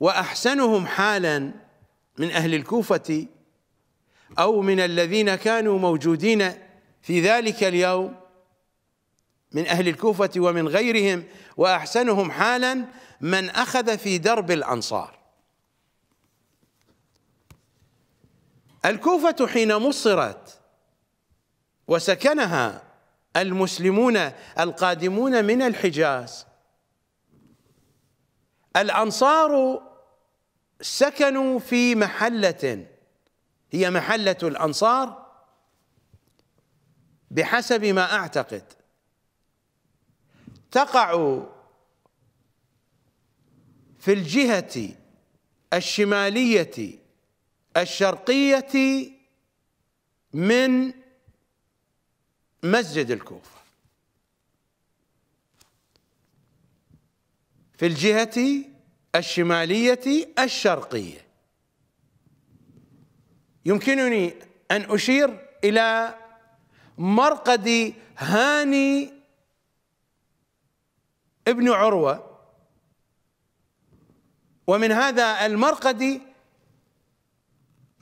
وأحسنهم حالا من أهل الكوفة أو من الذين كانوا موجودين في ذلك اليوم من أهل الكوفة ومن غيرهم وأحسنهم حالا من أخذ في درب الأنصار. الكوفة حين مصرت وسكنها المسلمون القادمون من الحجاز الأنصار سكنوا في محلة هي محلة الأنصار بحسب ما أعتقد. تقع في الجهة الشمالية الشرقية من مسجد الكوفة. في الجهة الشمالية الشرقية. يمكنني أن أشير إلى مرقد هاني ابن عروة. ومن هذا المرقد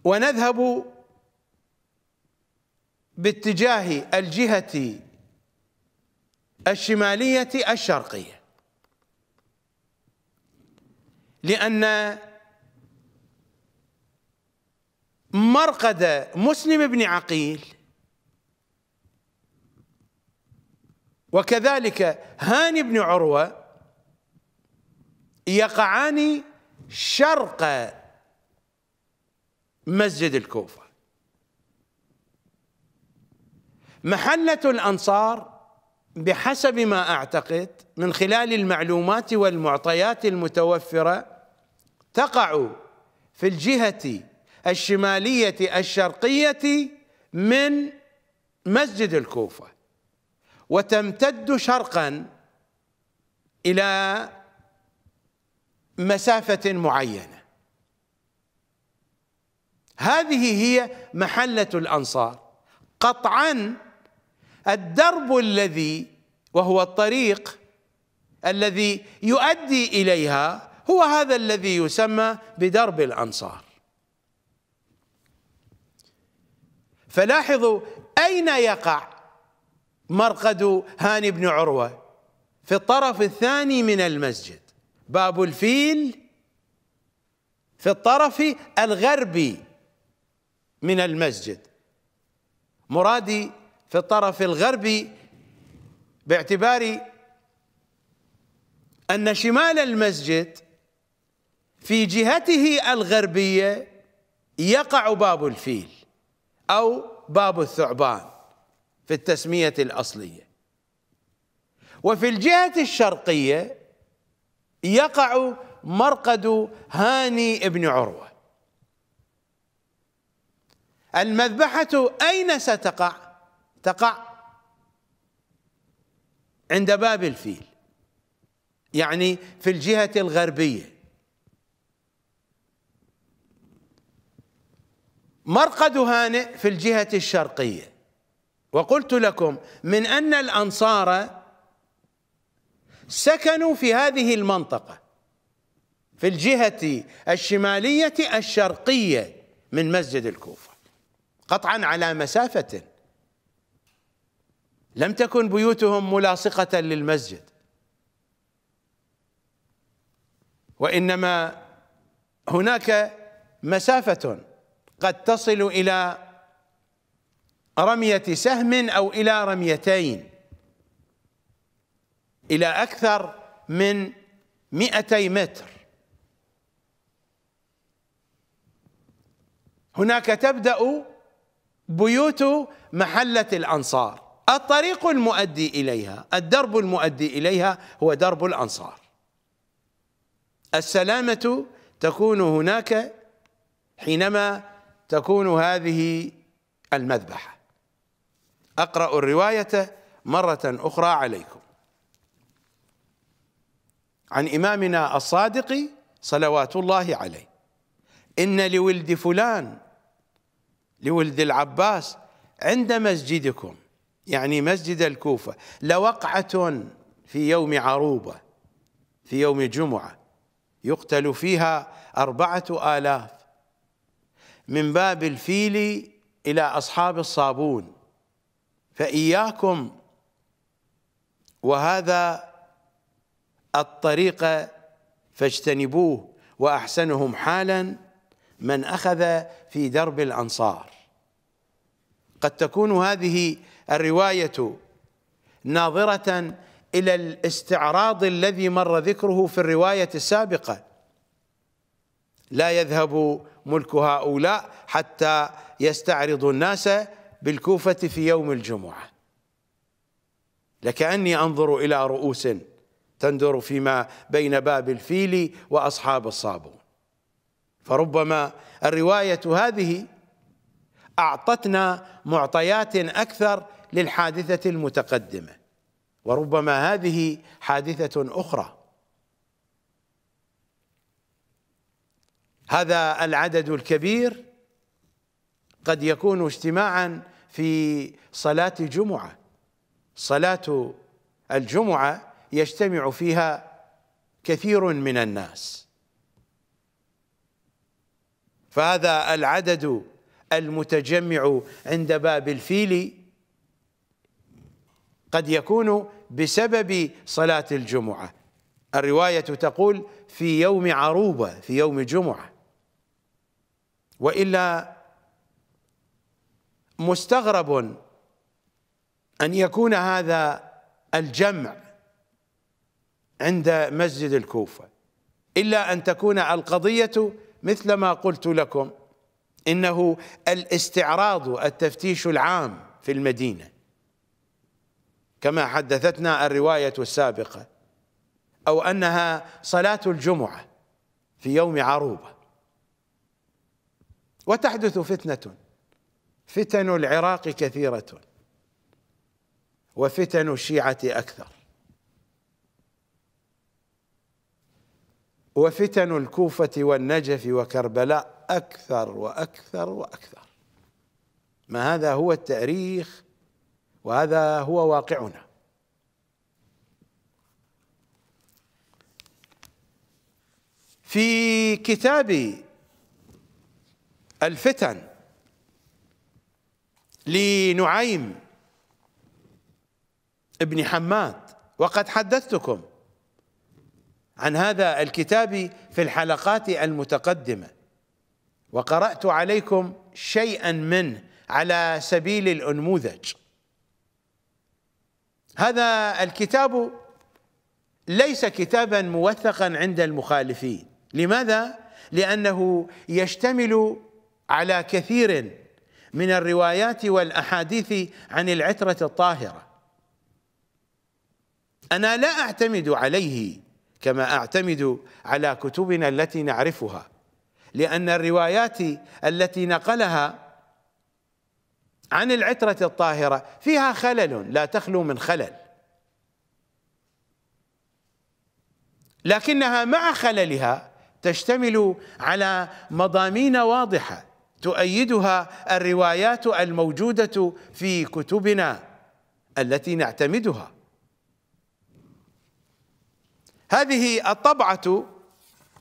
ونذهب باتجاه الجهة الشمالية الشرقية. لأن مرقد مسلم بن عقيل وكذلك هاني بن عروة يقعان شرق مسجد الكوفة. محلة الأنصار بحسب ما أعتقد من خلال المعلومات والمعطيات المتوفرة تقع في الجهة الشمالية الشرقية من مسجد الكوفة وتمتد شرقا إلى مسافة معينة. هذه هي محلة الأنصار. قطعا الدرب الذي وهو الطريق الذي يؤدي إليها هو هذا الذي يسمى بدرب الأنصار. فلاحظوا أين يقع مرقد هاني بن عروة؟ في الطرف الثاني من المسجد باب الفيل. في الطرف الغربي من المسجد مرادي في الطرف الغربي باعتبار أن شمال المسجد في جهته الغربية يقع باب الفيل أو باب الثعبان في التسمية الأصلية. وفي الجهة الشرقية يقع مرقد هاني بن عروة. المذبحة أين ستقع؟ تقع عند باب الفيل يعني في الجهة الغربية. مرقد هانئ في الجهة الشرقية. وقلت لكم من أن الأنصار سكنوا في هذه المنطقة في الجهة الشمالية الشرقية من مسجد الكوفة قطعا على مسافة. لم تكن بيوتهم ملاصقة للمسجد. وإنما هناك مسافة. قد تصل إلى رمية سهم أو إلى رميتين. إلى أكثر من مئتي متر. هناك تبدأ بيوت محلة الأنصار. الطريق المؤدي إليها الدرب المؤدي إليها هو درب الأنصار. السلامة تكون هناك حينما تكون هذه المذبحة. أقرأ الرواية مرة أخرى عليكم. عن إمامنا الصادق صلوات الله عليه. إن لولد فلان لولد العباس عند مسجدكم يعني مسجد الكوفة لوقعة في يوم عروبة في يوم جمعة يقتل فيها أربعة آلاف. من باب الفيل إلى أصحاب الصابون. فإياكم وهذا الطريق فاجتنبوه وأحسنهم حالا من أخذ في درب الأنصار. قد تكون هذه الرواية ناظرة إلى الاستعراض الذي مر ذكره في الرواية السابقة لا يذهب ملك هؤلاء حتى يستعرضوا الناس بالكوفة في يوم الجمعة. لكاني أنظر إلى رؤوس تندر فيما بين باب الفيل وأصحاب الصابون. فربما الرواية هذه أعطتنا معطيات أكثر للحادثة المتقدمة وربما هذه حادثة أخرى. هذا العدد الكبير قد يكون اجتماعا في صلاة جمعة. صلاة الجمعة يجتمع فيها كثير من الناس. فهذا العدد المتجمع عند باب الفيل قد يكون بسبب صلاة الجمعة. الرواية تقول في يوم عروبة في يوم جمعة. وإلا مستغرب أن يكون هذا الجمع عند مسجد الكوفة إلا أن تكون القضية مثل ما قلت لكم إنه الاستعراض التفتيش العام في المدينة. كما حدثتنا الرواية السابقة أو أنها صلاة الجمعة في يوم عروبة. وتحدث فتنة. فتن العراق كثيرة. وفتن الشيعة أكثر. وفتن الكوفة والنجف وكربلاء أكثر وأكثر وأكثر. ما هذا هو التاريخ؟ وهذا هو واقعنا. في كتاب الفتن لنعيم ابن حماد وقد حدثتكم عن هذا الكتاب في الحلقات المتقدمة وقرأت عليكم شيئا منه على سبيل الأنموذج. هذا الكتاب ليس كتابا موثقا عند المخالفين. لماذا؟ لأنه يشتمل على كثير من الروايات والأحاديث عن العترة الطاهرة. أنا لا أعتمد عليه كما أعتمد على كتبنا التي نعرفها لأن الروايات التي نقلها عن العترة الطاهرة فيها خلل لا تخلو من خلل. لكنها مع خللها تشتمل على مضامين واضحة. تؤيدها الروايات الموجودة في كتبنا التي نعتمدها. هذه الطبعة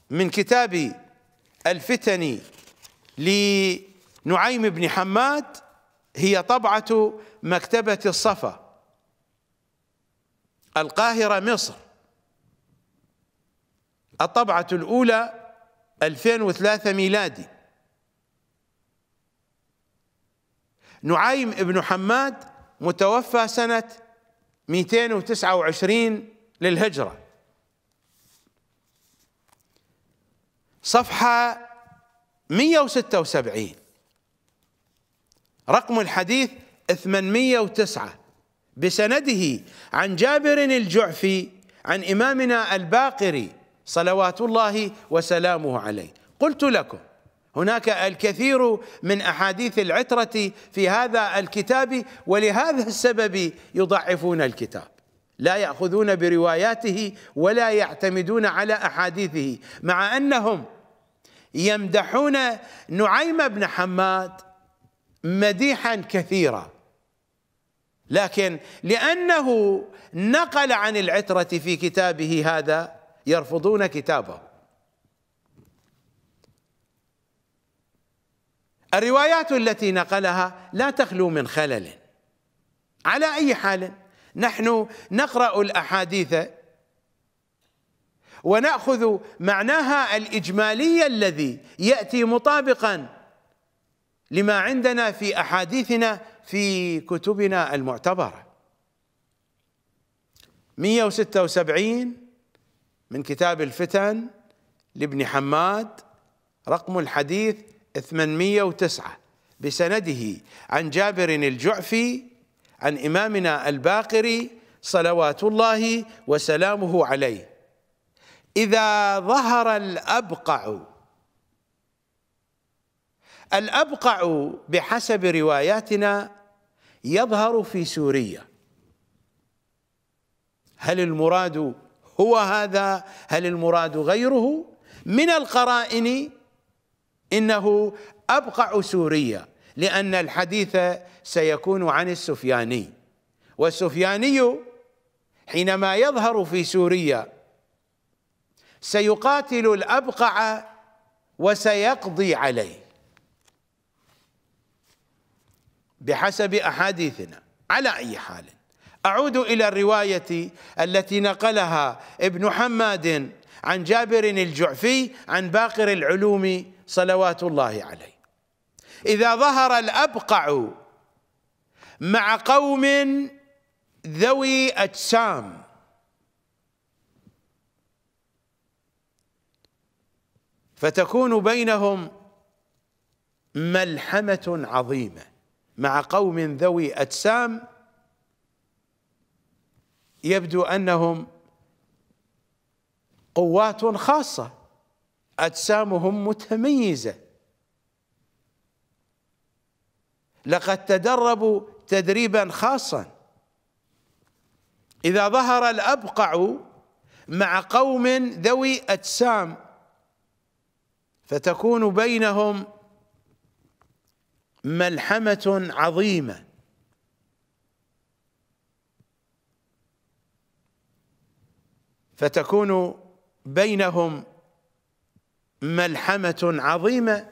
من كتاب الفتن لنعيم بن حماد هي طبعة مكتبة الصفا القاهرة مصر. الطبعة الأولى 2003 ميلادي. نعيم بن حماد متوفى سنة 229 للهجرة. صفحة 176 رقم الحديث 809 بسنده عن جابر الجعفي عن إمامنا الباقري صلوات الله وسلامه عليه. قلت لكم هناك الكثير من أحاديث العترة في هذا الكتاب ولهذا السبب يضعفون الكتاب. لا يأخذون برواياته ولا يعتمدون على أحاديثه مع أنهم يمدحون نعيم بن حماد مديحا كثيرا. لكن لأنه نقل عن العترة في كتابه هذا يرفضون كتابه. الروايات التي نقلها لا تخلو من خلل. على أي حال نحن نقرأ الأحاديث ونأخذ معناها الإجمالي الذي يأتي مطابقا لما عندنا في أحاديثنا في كتبنا المعتبرة. 176 من كتاب الفتن لابن حماد رقم الحديث 809 بسنده عن جابر الجعفي عن إمامنا الباقري صلوات الله وسلامه عليه. إذا ظهر الأبقع الأبقع بحسب رواياتنا يظهر في سوريا. هل المراد هو هذا؟ هل المراد غيره؟ من القرائن إنه أبقع سوريا لأن الحديث سيكون عن السفياني. والسفياني حينما يظهر في سوريا سيقاتل الأبقع وسيقضي عليه. بحسب أحاديثنا على أي حال. أعود إلى الرواية التي نقلها ابن حماد عن جابر الجعفي عن باقر العلوم صلوات الله عليه. إذا ظهر الأبقع مع قوم ذوي أجسام فتكون بينهم ملحمة عظيمة. مع قوم ذوي أجسام يبدو أنهم قوات خاصة. أجسامهم متميزة. لقد تدربوا تدريبا خاصا. إذا ظهر الأبقع مع قوم ذوي أجسام فتكون بينهم ملحمة عظيمة. فتكون بينهم ملحمة عظيمة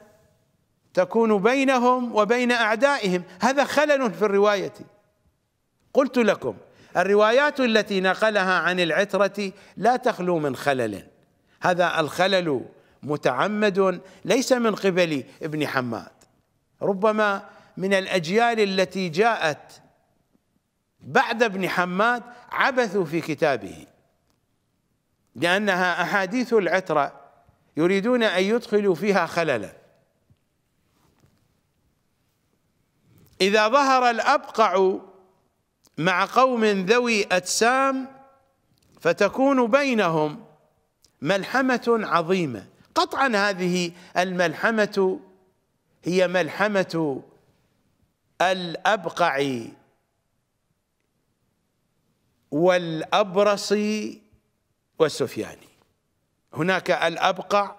تكون بينهم وبين أعدائهم. هذا خلل في الرواية. قلت لكم الروايات التي نقلها عن العترة لا تخلو من خلل. هذا الخلل متعمد ليس من قبل ابن حماد. ربما من الأجيال التي جاءت بعد ابن حماد عبثوا في كتابه لأنها أحاديث العترة. يريدون أن يدخلوا فيها خللا. إذا ظهر الأبقع مع قوم ذوي أجسام فتكون بينهم ملحمة عظيمة. قطعا هذه الملحمة هي ملحمة الأبقع والأبرص والسفياني هناك الابقع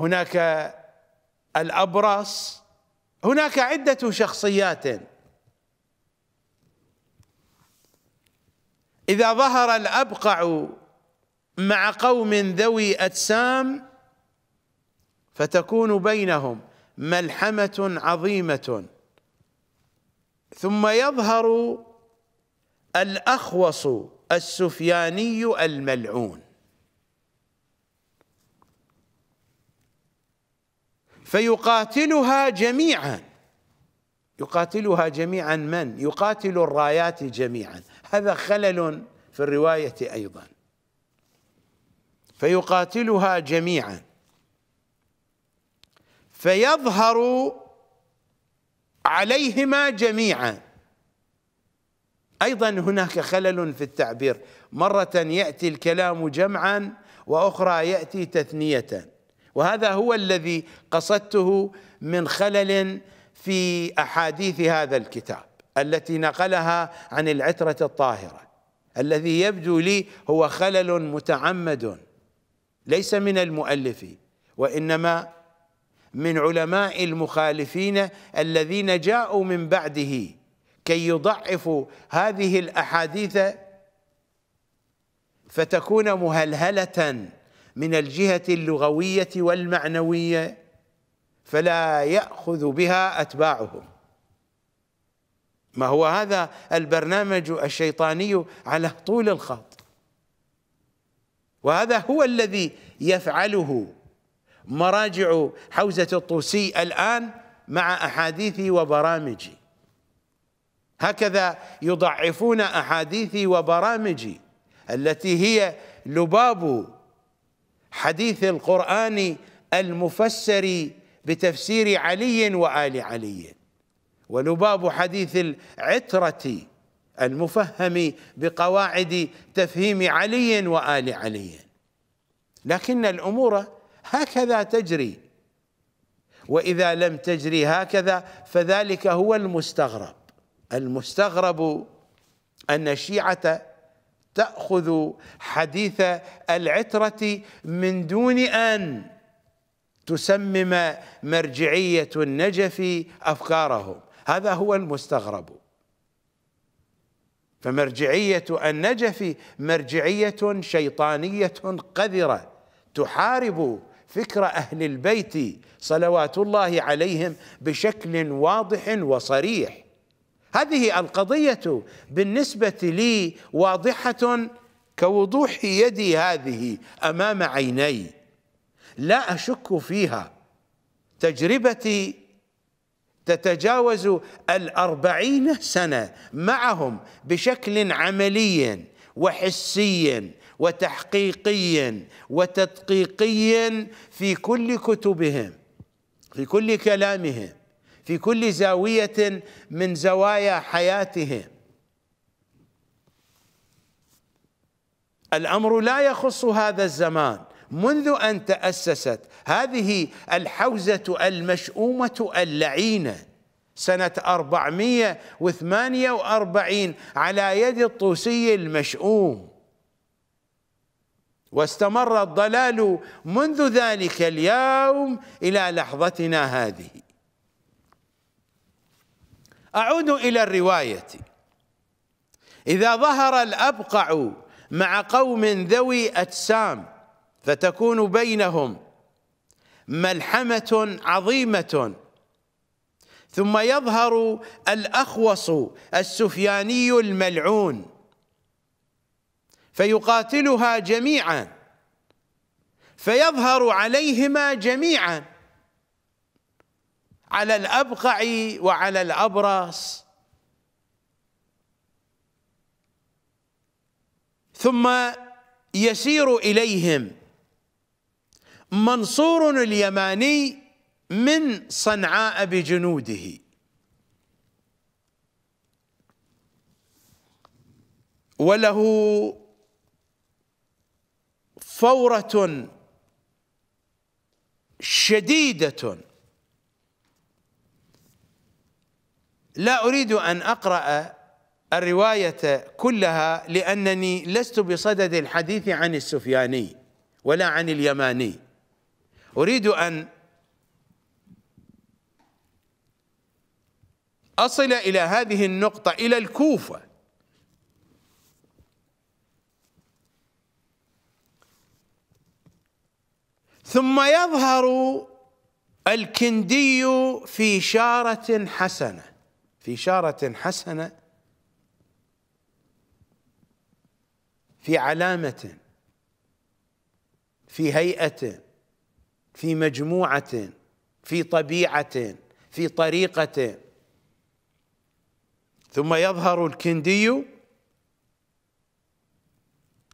هناك الأبرص هناك عدة شخصيات. إذا ظهر الأبقع مع قوم ذوي أجسام فتكون بينهم ملحمة عظيمة. ثم يظهر الأخوص السفياني الملعون. فيقاتلها جميعا. يقاتلها جميعا من؟ يقاتل الرايات جميعا. هذا خلل في الرواية أيضا. فيقاتلها جميعا. فيظهر عليهما جميعا. أيضا هناك خلل في التعبير. مرة يأتي الكلام جمعا وأخرى يأتي تثنية. وهذا هو الذي قصدته من خلل في أحاديث هذا الكتاب التي نقلها عن العترة الطاهرة. الذي يبدو لي هو خلل متعمد ليس من المؤلف وإنما من علماء المخالفين الذين جاءوا من بعده. كي يضعفوا هذه الأحاديث فتكون مهلهلة من الجهة اللغوية والمعنوية فلا يأخذ بها أتباعهم. ما هو هذا البرنامج الشيطاني على طول الخط. وهذا هو الذي يفعله مراجع حوزة الطوسي الآن مع أحاديثي وبرامجي. هكذا يضعفون أحاديثي وبرامجي التي هي لباب حديث القرآن المفسر بتفسير علي وآل علي ولباب حديث العترة المفهم بقواعد تفهيم علي وآل علي. لكن الأمور هكذا تجري وإذا لم تجري هكذا فذلك هو المستغرب. المستغرب أن الشيعة تأخذ حديث العترة من دون أن تسمم مرجعية النجف أفكارهم. هذا هو المستغرب. فمرجعية النجف مرجعية شيطانية قذرة تحارب فكر أهل البيت صلوات الله عليهم بشكل واضح وصريح. هذه القضية بالنسبة لي واضحة كوضوح يدي هذه أمام عيني. لا أشك فيها. تجربتي تتجاوز الأربعين سنة معهم بشكل عملي وحسي وتحقيقي وتدقيقي في كل كتبهم في كل كلامهم. في كل زاوية من زوايا حياتهم الأمر لا يخص هذا الزمان. منذ أن تأسست هذه الحوزة المشؤومة اللعينة. سنة 448 على يد الطوسي المشؤوم. واستمر الضلال منذ ذلك اليوم إلى لحظتنا هذه. أعود إلى الرواية. إذا ظهر الأبقع مع قوم ذوي أجسام فتكون بينهم ملحمة عظيمة. ثم يظهر الأخوص السفياني الملعون فيقاتلها جميعا فيظهر عليهما جميعا. على الأبقع وعلى الأبرص. ثم يسير إليهم منصور اليماني من صنعاء بجنوده. وله فورة شديدة. لا أريد أن أقرأ الرواية كلها لأنني لست بصدد الحديث عن السفياني ولا عن اليماني. أريد أن أصل إلى هذه النقطة إلى الكوفة. ثم يظهر الكندي في شارة حسنة. في شاره حسنة في علامة في هيئة في مجموعة في طبيعة في طريقة. ثم يظهر الكندي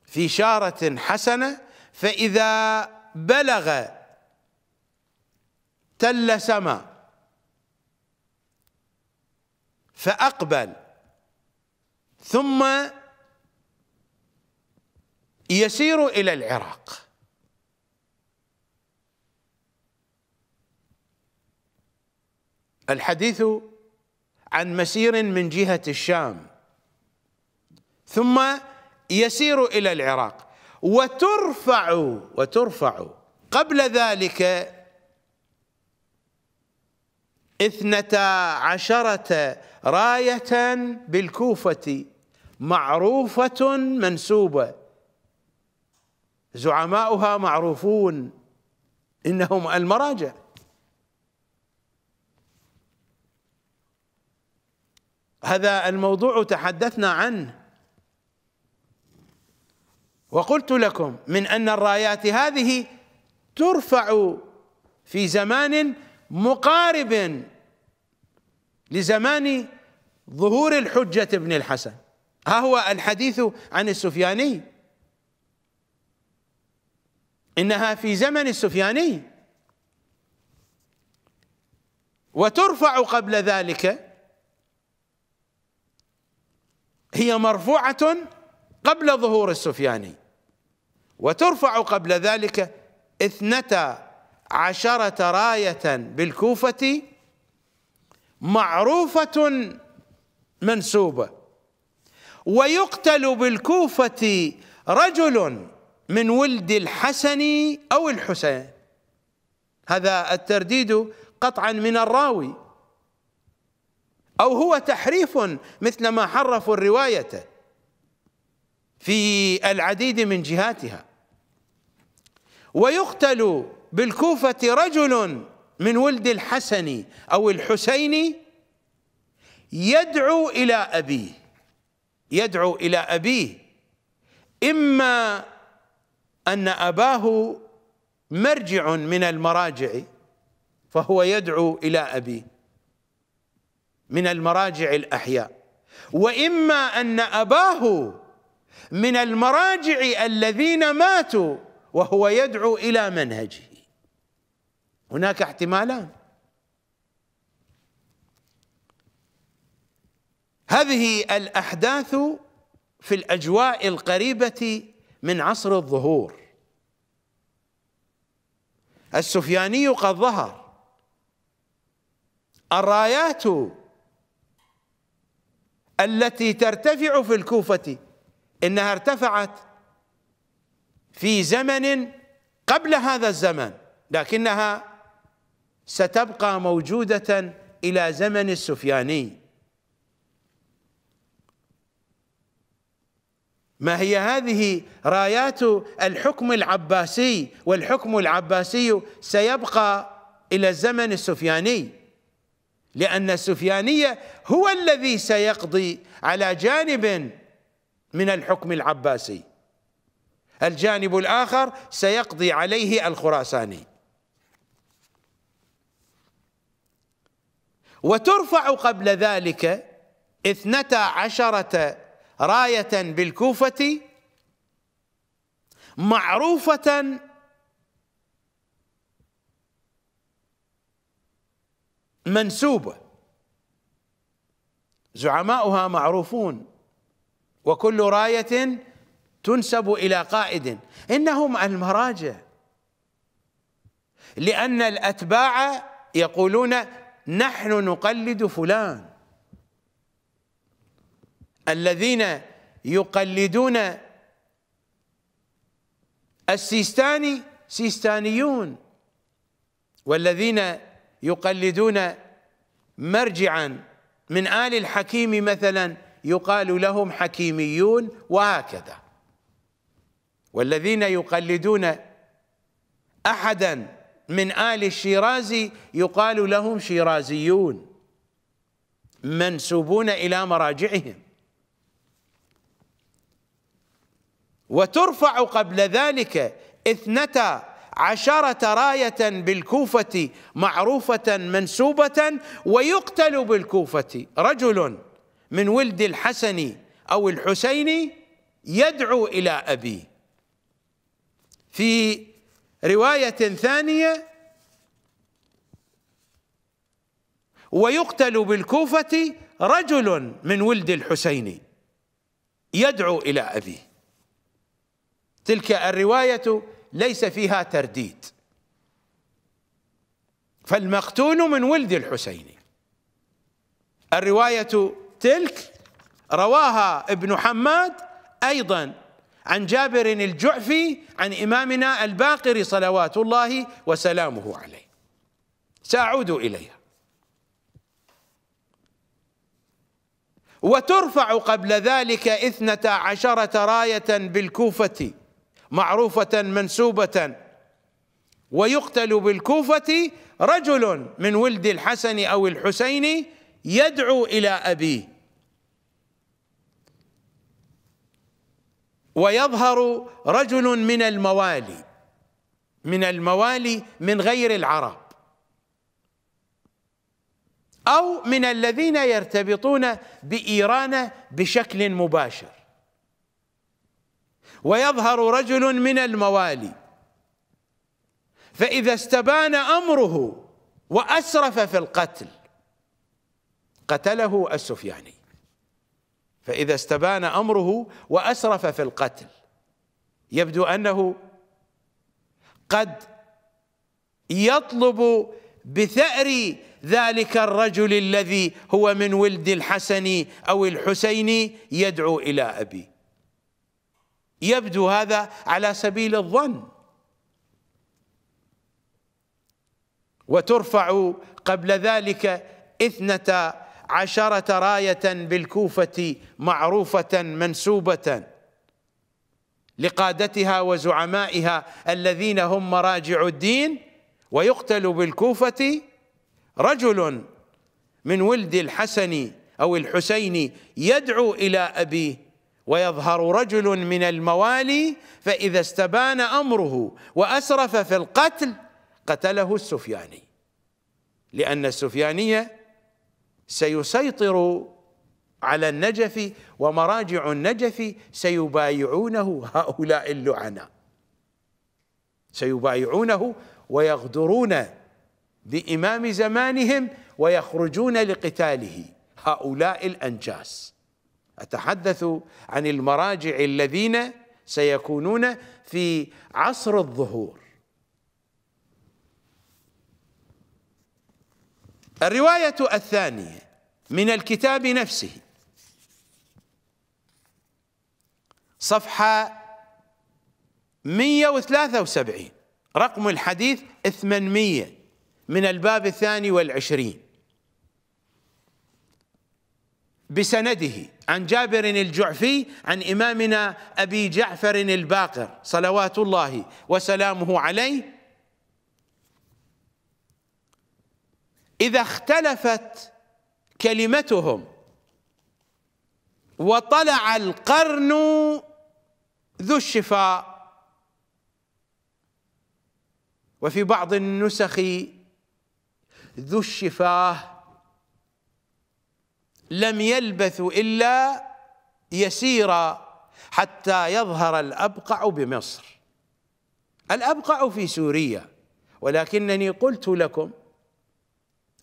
في شاره حسنة فإذا بلغ تل سما. فأقبل. ثم يسير إلى العراق. الحديث عن مسير من جهة الشام. ثم يسير إلى العراق. وترفع وترفع قبل ذلك اثنتا عشرة راية بالكوفة معروفة منسوبة. زعماؤها معروفون إنهم المراجع. هذا الموضوع تحدثنا عنه. وقلت لكم من أن الرايات هذه ترفع في زمان مقارب لزمان ظهور الحجة ابن الحسن. ها هو الحديث عن السفياني. إنها في زمن السفياني. وترفع قبل ذلك هي مرفوعة قبل ظهور السفياني. وترفع قبل ذلك اثنتا عشرة راية بالكوفة معروفة منسوبة. ويقتل بالكوفة رجل من ولد الحسن أو الحسين. هذا الترديد قطعا من الراوي. أو هو تحريف مثل ما حرفوا الرواية في العديد من جهاتها. ويقتل بالكوفة رجل من ولد الحسن أو الحسين يدعو إلى أبيه يدعو إلى أبيه. إما أن أباه مرجع من المراجع فهو يدعو إلى أبيه من المراجع الأحياء. وإما أن أباه من المراجع الذين ماتوا وهو يدعو إلى منهجه. هناك احتمالان. هذه الأحداث في الأجواء القريبة من عصر الظهور. السفياني قد ظهر. الرايات التي ترتفع في الكوفة إنها ارتفعت في زمن قبل هذا الزمن لكنها ستبقى موجودة إلى زمن السفياني. ما هي هذه رايات الحكم العباسي والحكم العباسي سيبقى إلى الزمن السفياني؟ لأن السفيانية هو الذي سيقضي على جانب من الحكم العباسي. الجانب الآخر سيقضي عليه الخراساني. وترفع قبل ذلك اثنتا عشرة راية بالكوفة معروفة منسوبة. زعماؤها معروفون وكل راية تنسب إلى قائد. إنهم المراجع. لأن الأتباع يقولون نحن نقلد فلان. الذين يقلدون السيستاني سيستانيون والذين يقلدون مرجعا من آل الحكيم مثلا يقال لهم حكيميون وهكذا. والذين يقلدون أحدا من آل الشيراز يقال لهم شيرازيون منسوبون إلى مراجعهم. وترفع قبل ذلك اثنتا عشرة راية بالكوفة معروفة منسوبة ويقتل بالكوفة. رجل من ولد الحسن أو الحسين يدعو إلى أبيه. في رواية ثانية. ويقتل بالكوفة رجل من ولد الحسين. يدعو إلى أبيه. تلك الرواية ليس فيها ترديد. فالمقتول من ولد الحسين. الرواية تلك رواها ابن حماد أيضا عن جابر الجعفي عن إمامنا الباقر صلوات الله وسلامه عليه. سأعود إليها. وترفع قبل ذلك اثنتا عشرة راية بالكوفة معروفة منسوبة ويقتل بالكوفة رجل من ولد الحسن أو الحسين يدعو إلى أبيه. ويظهر رجل من الموالي من الموالي من غير العرب. أو من الذين يرتبطون بإيران بشكل مباشر. ويظهر رجل من الموالي. فإذا استبان أمره وأسرف في القتل قتله السفياني. فإذا استبان أمره وأسرف في القتل يبدو أنه قد يطلب بثأر ذلك الرجل الذي هو من ولد الحسن أو الحسين يدعو إلى أبيه يبدو هذا على سبيل الظن. وترفع قبل ذلك اثنتا عشرة راية بالكوفة معروفة منسوبة لقادتها وزعمائها الذين هم مراجع الدين ويقتل بالكوفة رجل من ولد الحسن أو الحسين يدعو إلى أبيه ويظهر رجل من الموالي فإذا استبان أمره وأسرف في القتل قتله السفياني لأن السفياني سيسيطر على النجف ومراجع النجف سيبايعونه هؤلاء اللعناء سيبايعونه ويغدرون بإمام زمانهم ويخرجون لقتاله هؤلاء الأنجاس. أتحدث عن المراجع الذين سيكونون في عصر الظهور. الرواية الثانية من الكتاب نفسه. صفحة 173 رقم الحديث 800 من الباب الثاني والعشرين. بسنده عن جابر الجعفي عن إمامنا أبي جعفر الباقر صلوات الله وسلامه عليه إذا اختلفت كلمتهم وطلع القرن ذو الشفاء. وفي بعض النسخ ذو الشفاه لم يلبثوا إلا يسيرا حتى يظهر الأبقع بمصر. الأبقع في سوريا ولكنني قلت لكم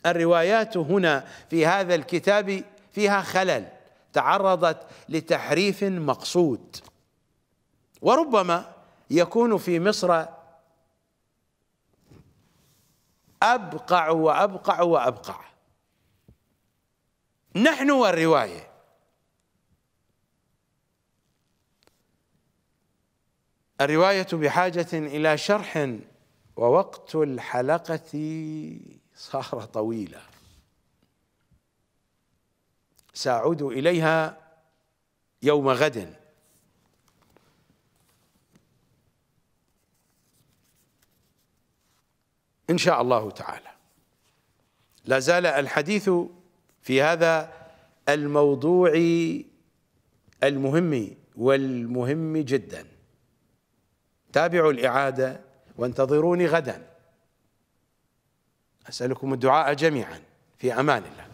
الروايات هنا في هذا الكتاب فيها خلل تعرضت لتحريف مقصود. وربما يكون في مصر أبقع وأبقع وأبقع. نحن والرواية. الرواية بحاجة إلى شرح ووقت الحلقة. صار طويلا سأعود إليها يوم غد. إن شاء الله تعالى. لا زال الحديث في هذا الموضوع المهم والمهم جدا. تابعوا الإعادة وانتظروني غدا. أسألكم الدعاء جميعا في أمان الله.